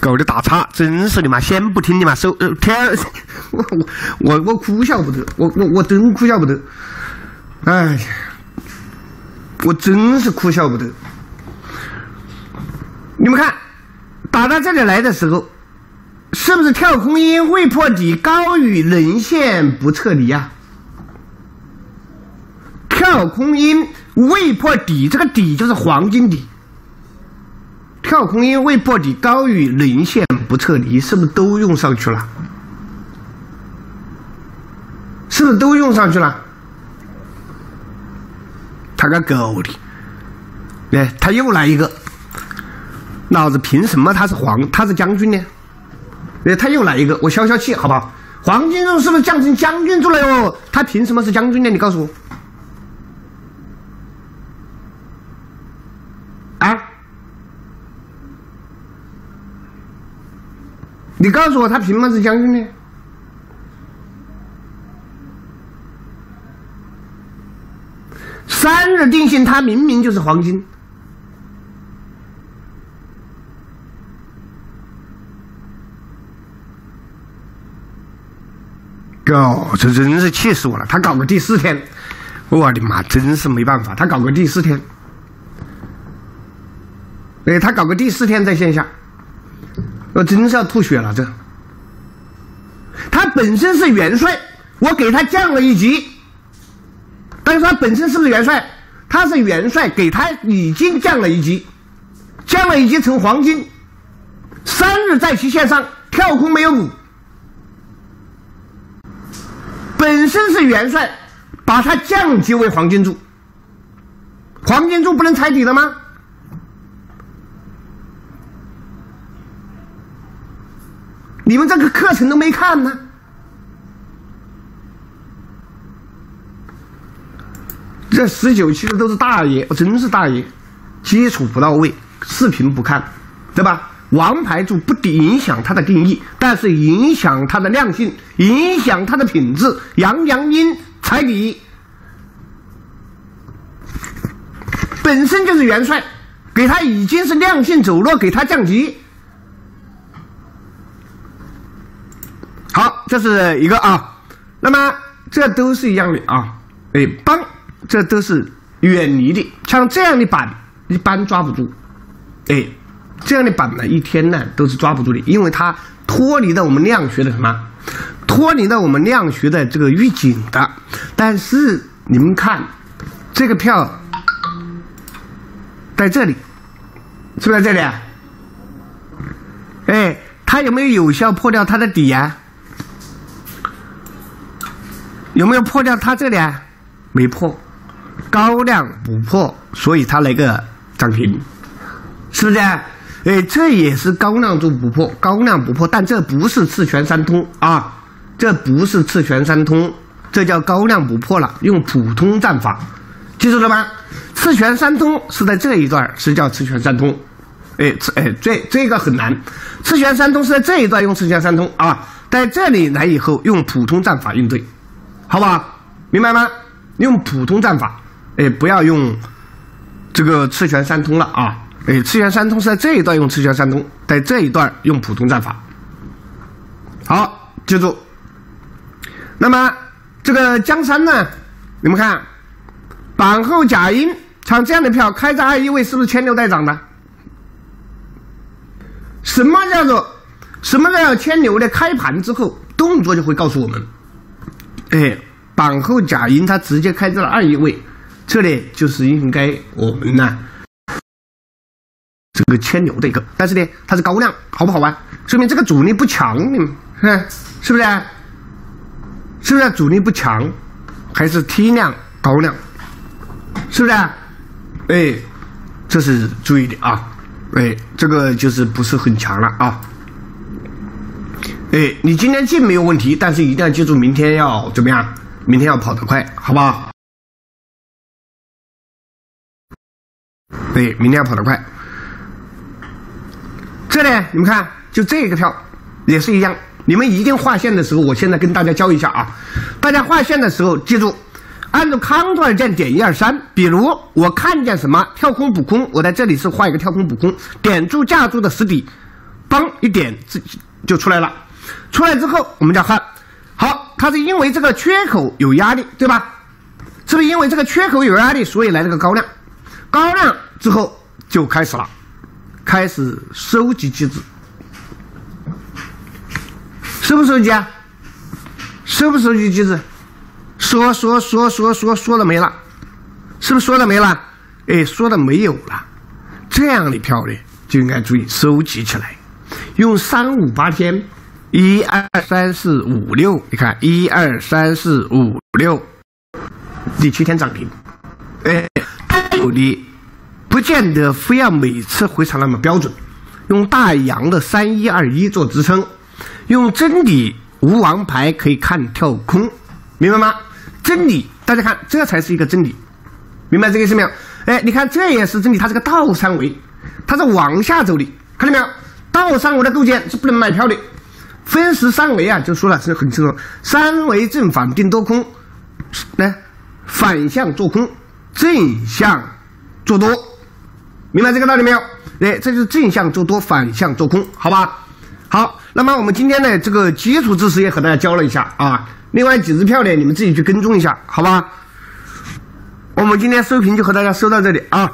狗的打叉，真是的嘛！先不听你嘛，收呃天，我我我我哭笑不得，我我我真哭笑不得，哎呀，我真是哭笑不得。你们看，打到这里来的时候，是不是跳空阴未破底高于人线不撤离啊？跳空阴未破底，这个底就是黄金底。跳空阴未破底高于人线不撤离，是不是都用上去了？是不是都用上去了？他个狗的！来，他又来一个。老子凭什么他是皇他是将军呢？哎，他又来一个，我消消气，好不好？黄金柱是不是降成将军柱了哟？他凭什么是将军呢？你告诉我。啊？你告诉我，他凭什么是将军呢？三日定性，他明明就是黄金。哦，这真是气死我了！他搞个第四天，我的妈，真是没办法。他搞个第四天，哎，他搞个第四天在线下，我真是要吐血了。这，他本身是元帅，我给他降了一级。但是他本身是不是元帅？他是元帅，给他已经降了一级，降了一级成黄金。三日在其线上跳空没有补。本身是元帅，把他降级为黄金柱，黄金柱不能踩底了吗？你们这个课程都没看呢，这十九期的都是大爷，我真是大爷，基础不到位，视频不看，对吧？王牌柱不影响它的定义，但是影响它的量性，影响它的品质。阳阳阴彩礼，本身就是元帅，给他已经是量性走弱，给他降级。好，这是一个啊，那么这都是一样的啊，哎，帮，这都是远离的，像这样的板一般抓不住，哎。这样的板呢，一天呢都是抓不住的，因为它脱离了我们量学的什么？脱离了我们量学的这个预警的。但是你们看，这个票在这里，是不是在这里啊？哎，它有没有有效破掉它的底呀？有没有破掉它这里啊？没破，高量不破，所以它来个涨停，是不是？哎，这也是高量柱不破，高量不破，但这不是次拳三通啊，这不是次拳三通，这叫高量不破了，用普通战法，记住了吗？次拳三通是在这一段是叫次拳三通，哎，次哎这这个很难，次拳三通是在这一段用次拳三通啊，在这里来以后用普通战法应对，好吧？明白吗？用普通战法，哎，不要用这个次拳三通了啊。哎，次元三通是在这一段用次元三通，在这一段用普通战法。好，记住。那么这个江山呢？你们看，板后假阴，像这样的票开在二一位，是不是牵牛带涨的？什么叫做什么叫牵牛的？开盘之后动作就会告诉我们。哎，板后假阴，它直接开在了二一位，这里就是应该我们呢。这个牵牛的一个，但是呢，它是高量，好不好玩？说明这个主力不强，你们看是不是？是不是主力不强，还是梯量高量？是不是？哎，这是注意的啊！哎，这个就是不是很强了啊！哎，你今天进没有问题，但是一定要记住，明天要怎么样？明天要跑得快，好不好？哎，明天要跑得快。这里你们看，就这个票也是一样。你们一定画线的时候，我现在跟大家教一下啊。大家画线的时候，记住，按照康多尔键点一二三。比如我看见什么跳空补空，我在这里是画一个跳空补空，点住架住的实底，嘣一点自己就出来了。出来之后，我们叫焊，好，它是因为这个缺口有压力，对吧？是不是因为这个缺口有压力，所以来了个高量？高量之后就开始了。开始收集机制，收不收集啊？收不收集机制？说说说说说说了没了？是不是说了没了？哎，说的没有了。这样的票呢，就应该注意收集起来，用三五八天，一二三四五六，你看一二三四五六，第七天涨停，哎，有的。不见得非要每次回踩那么标准，用大阳的三一二一做支撑，用真理无王牌可以看跳空，明白吗？真理，大家看，这才是一个真理，明白这个意思没有？哎，你看这也是真理，它是个倒三维，它是往下走的，看到没有？倒三维的构建是不能买票的，分时三维啊，就说了是很清楚，三维正反定多空，来反向做空，正向做多，明白这个道理没有？哎，这就是正向做多，反向做空，好吧？好，那么我们今天的，这个基础知识也和大家教了一下啊。另外几支票呢，你们自己去跟踪一下，好吧？我们今天收评就和大家收到这里啊。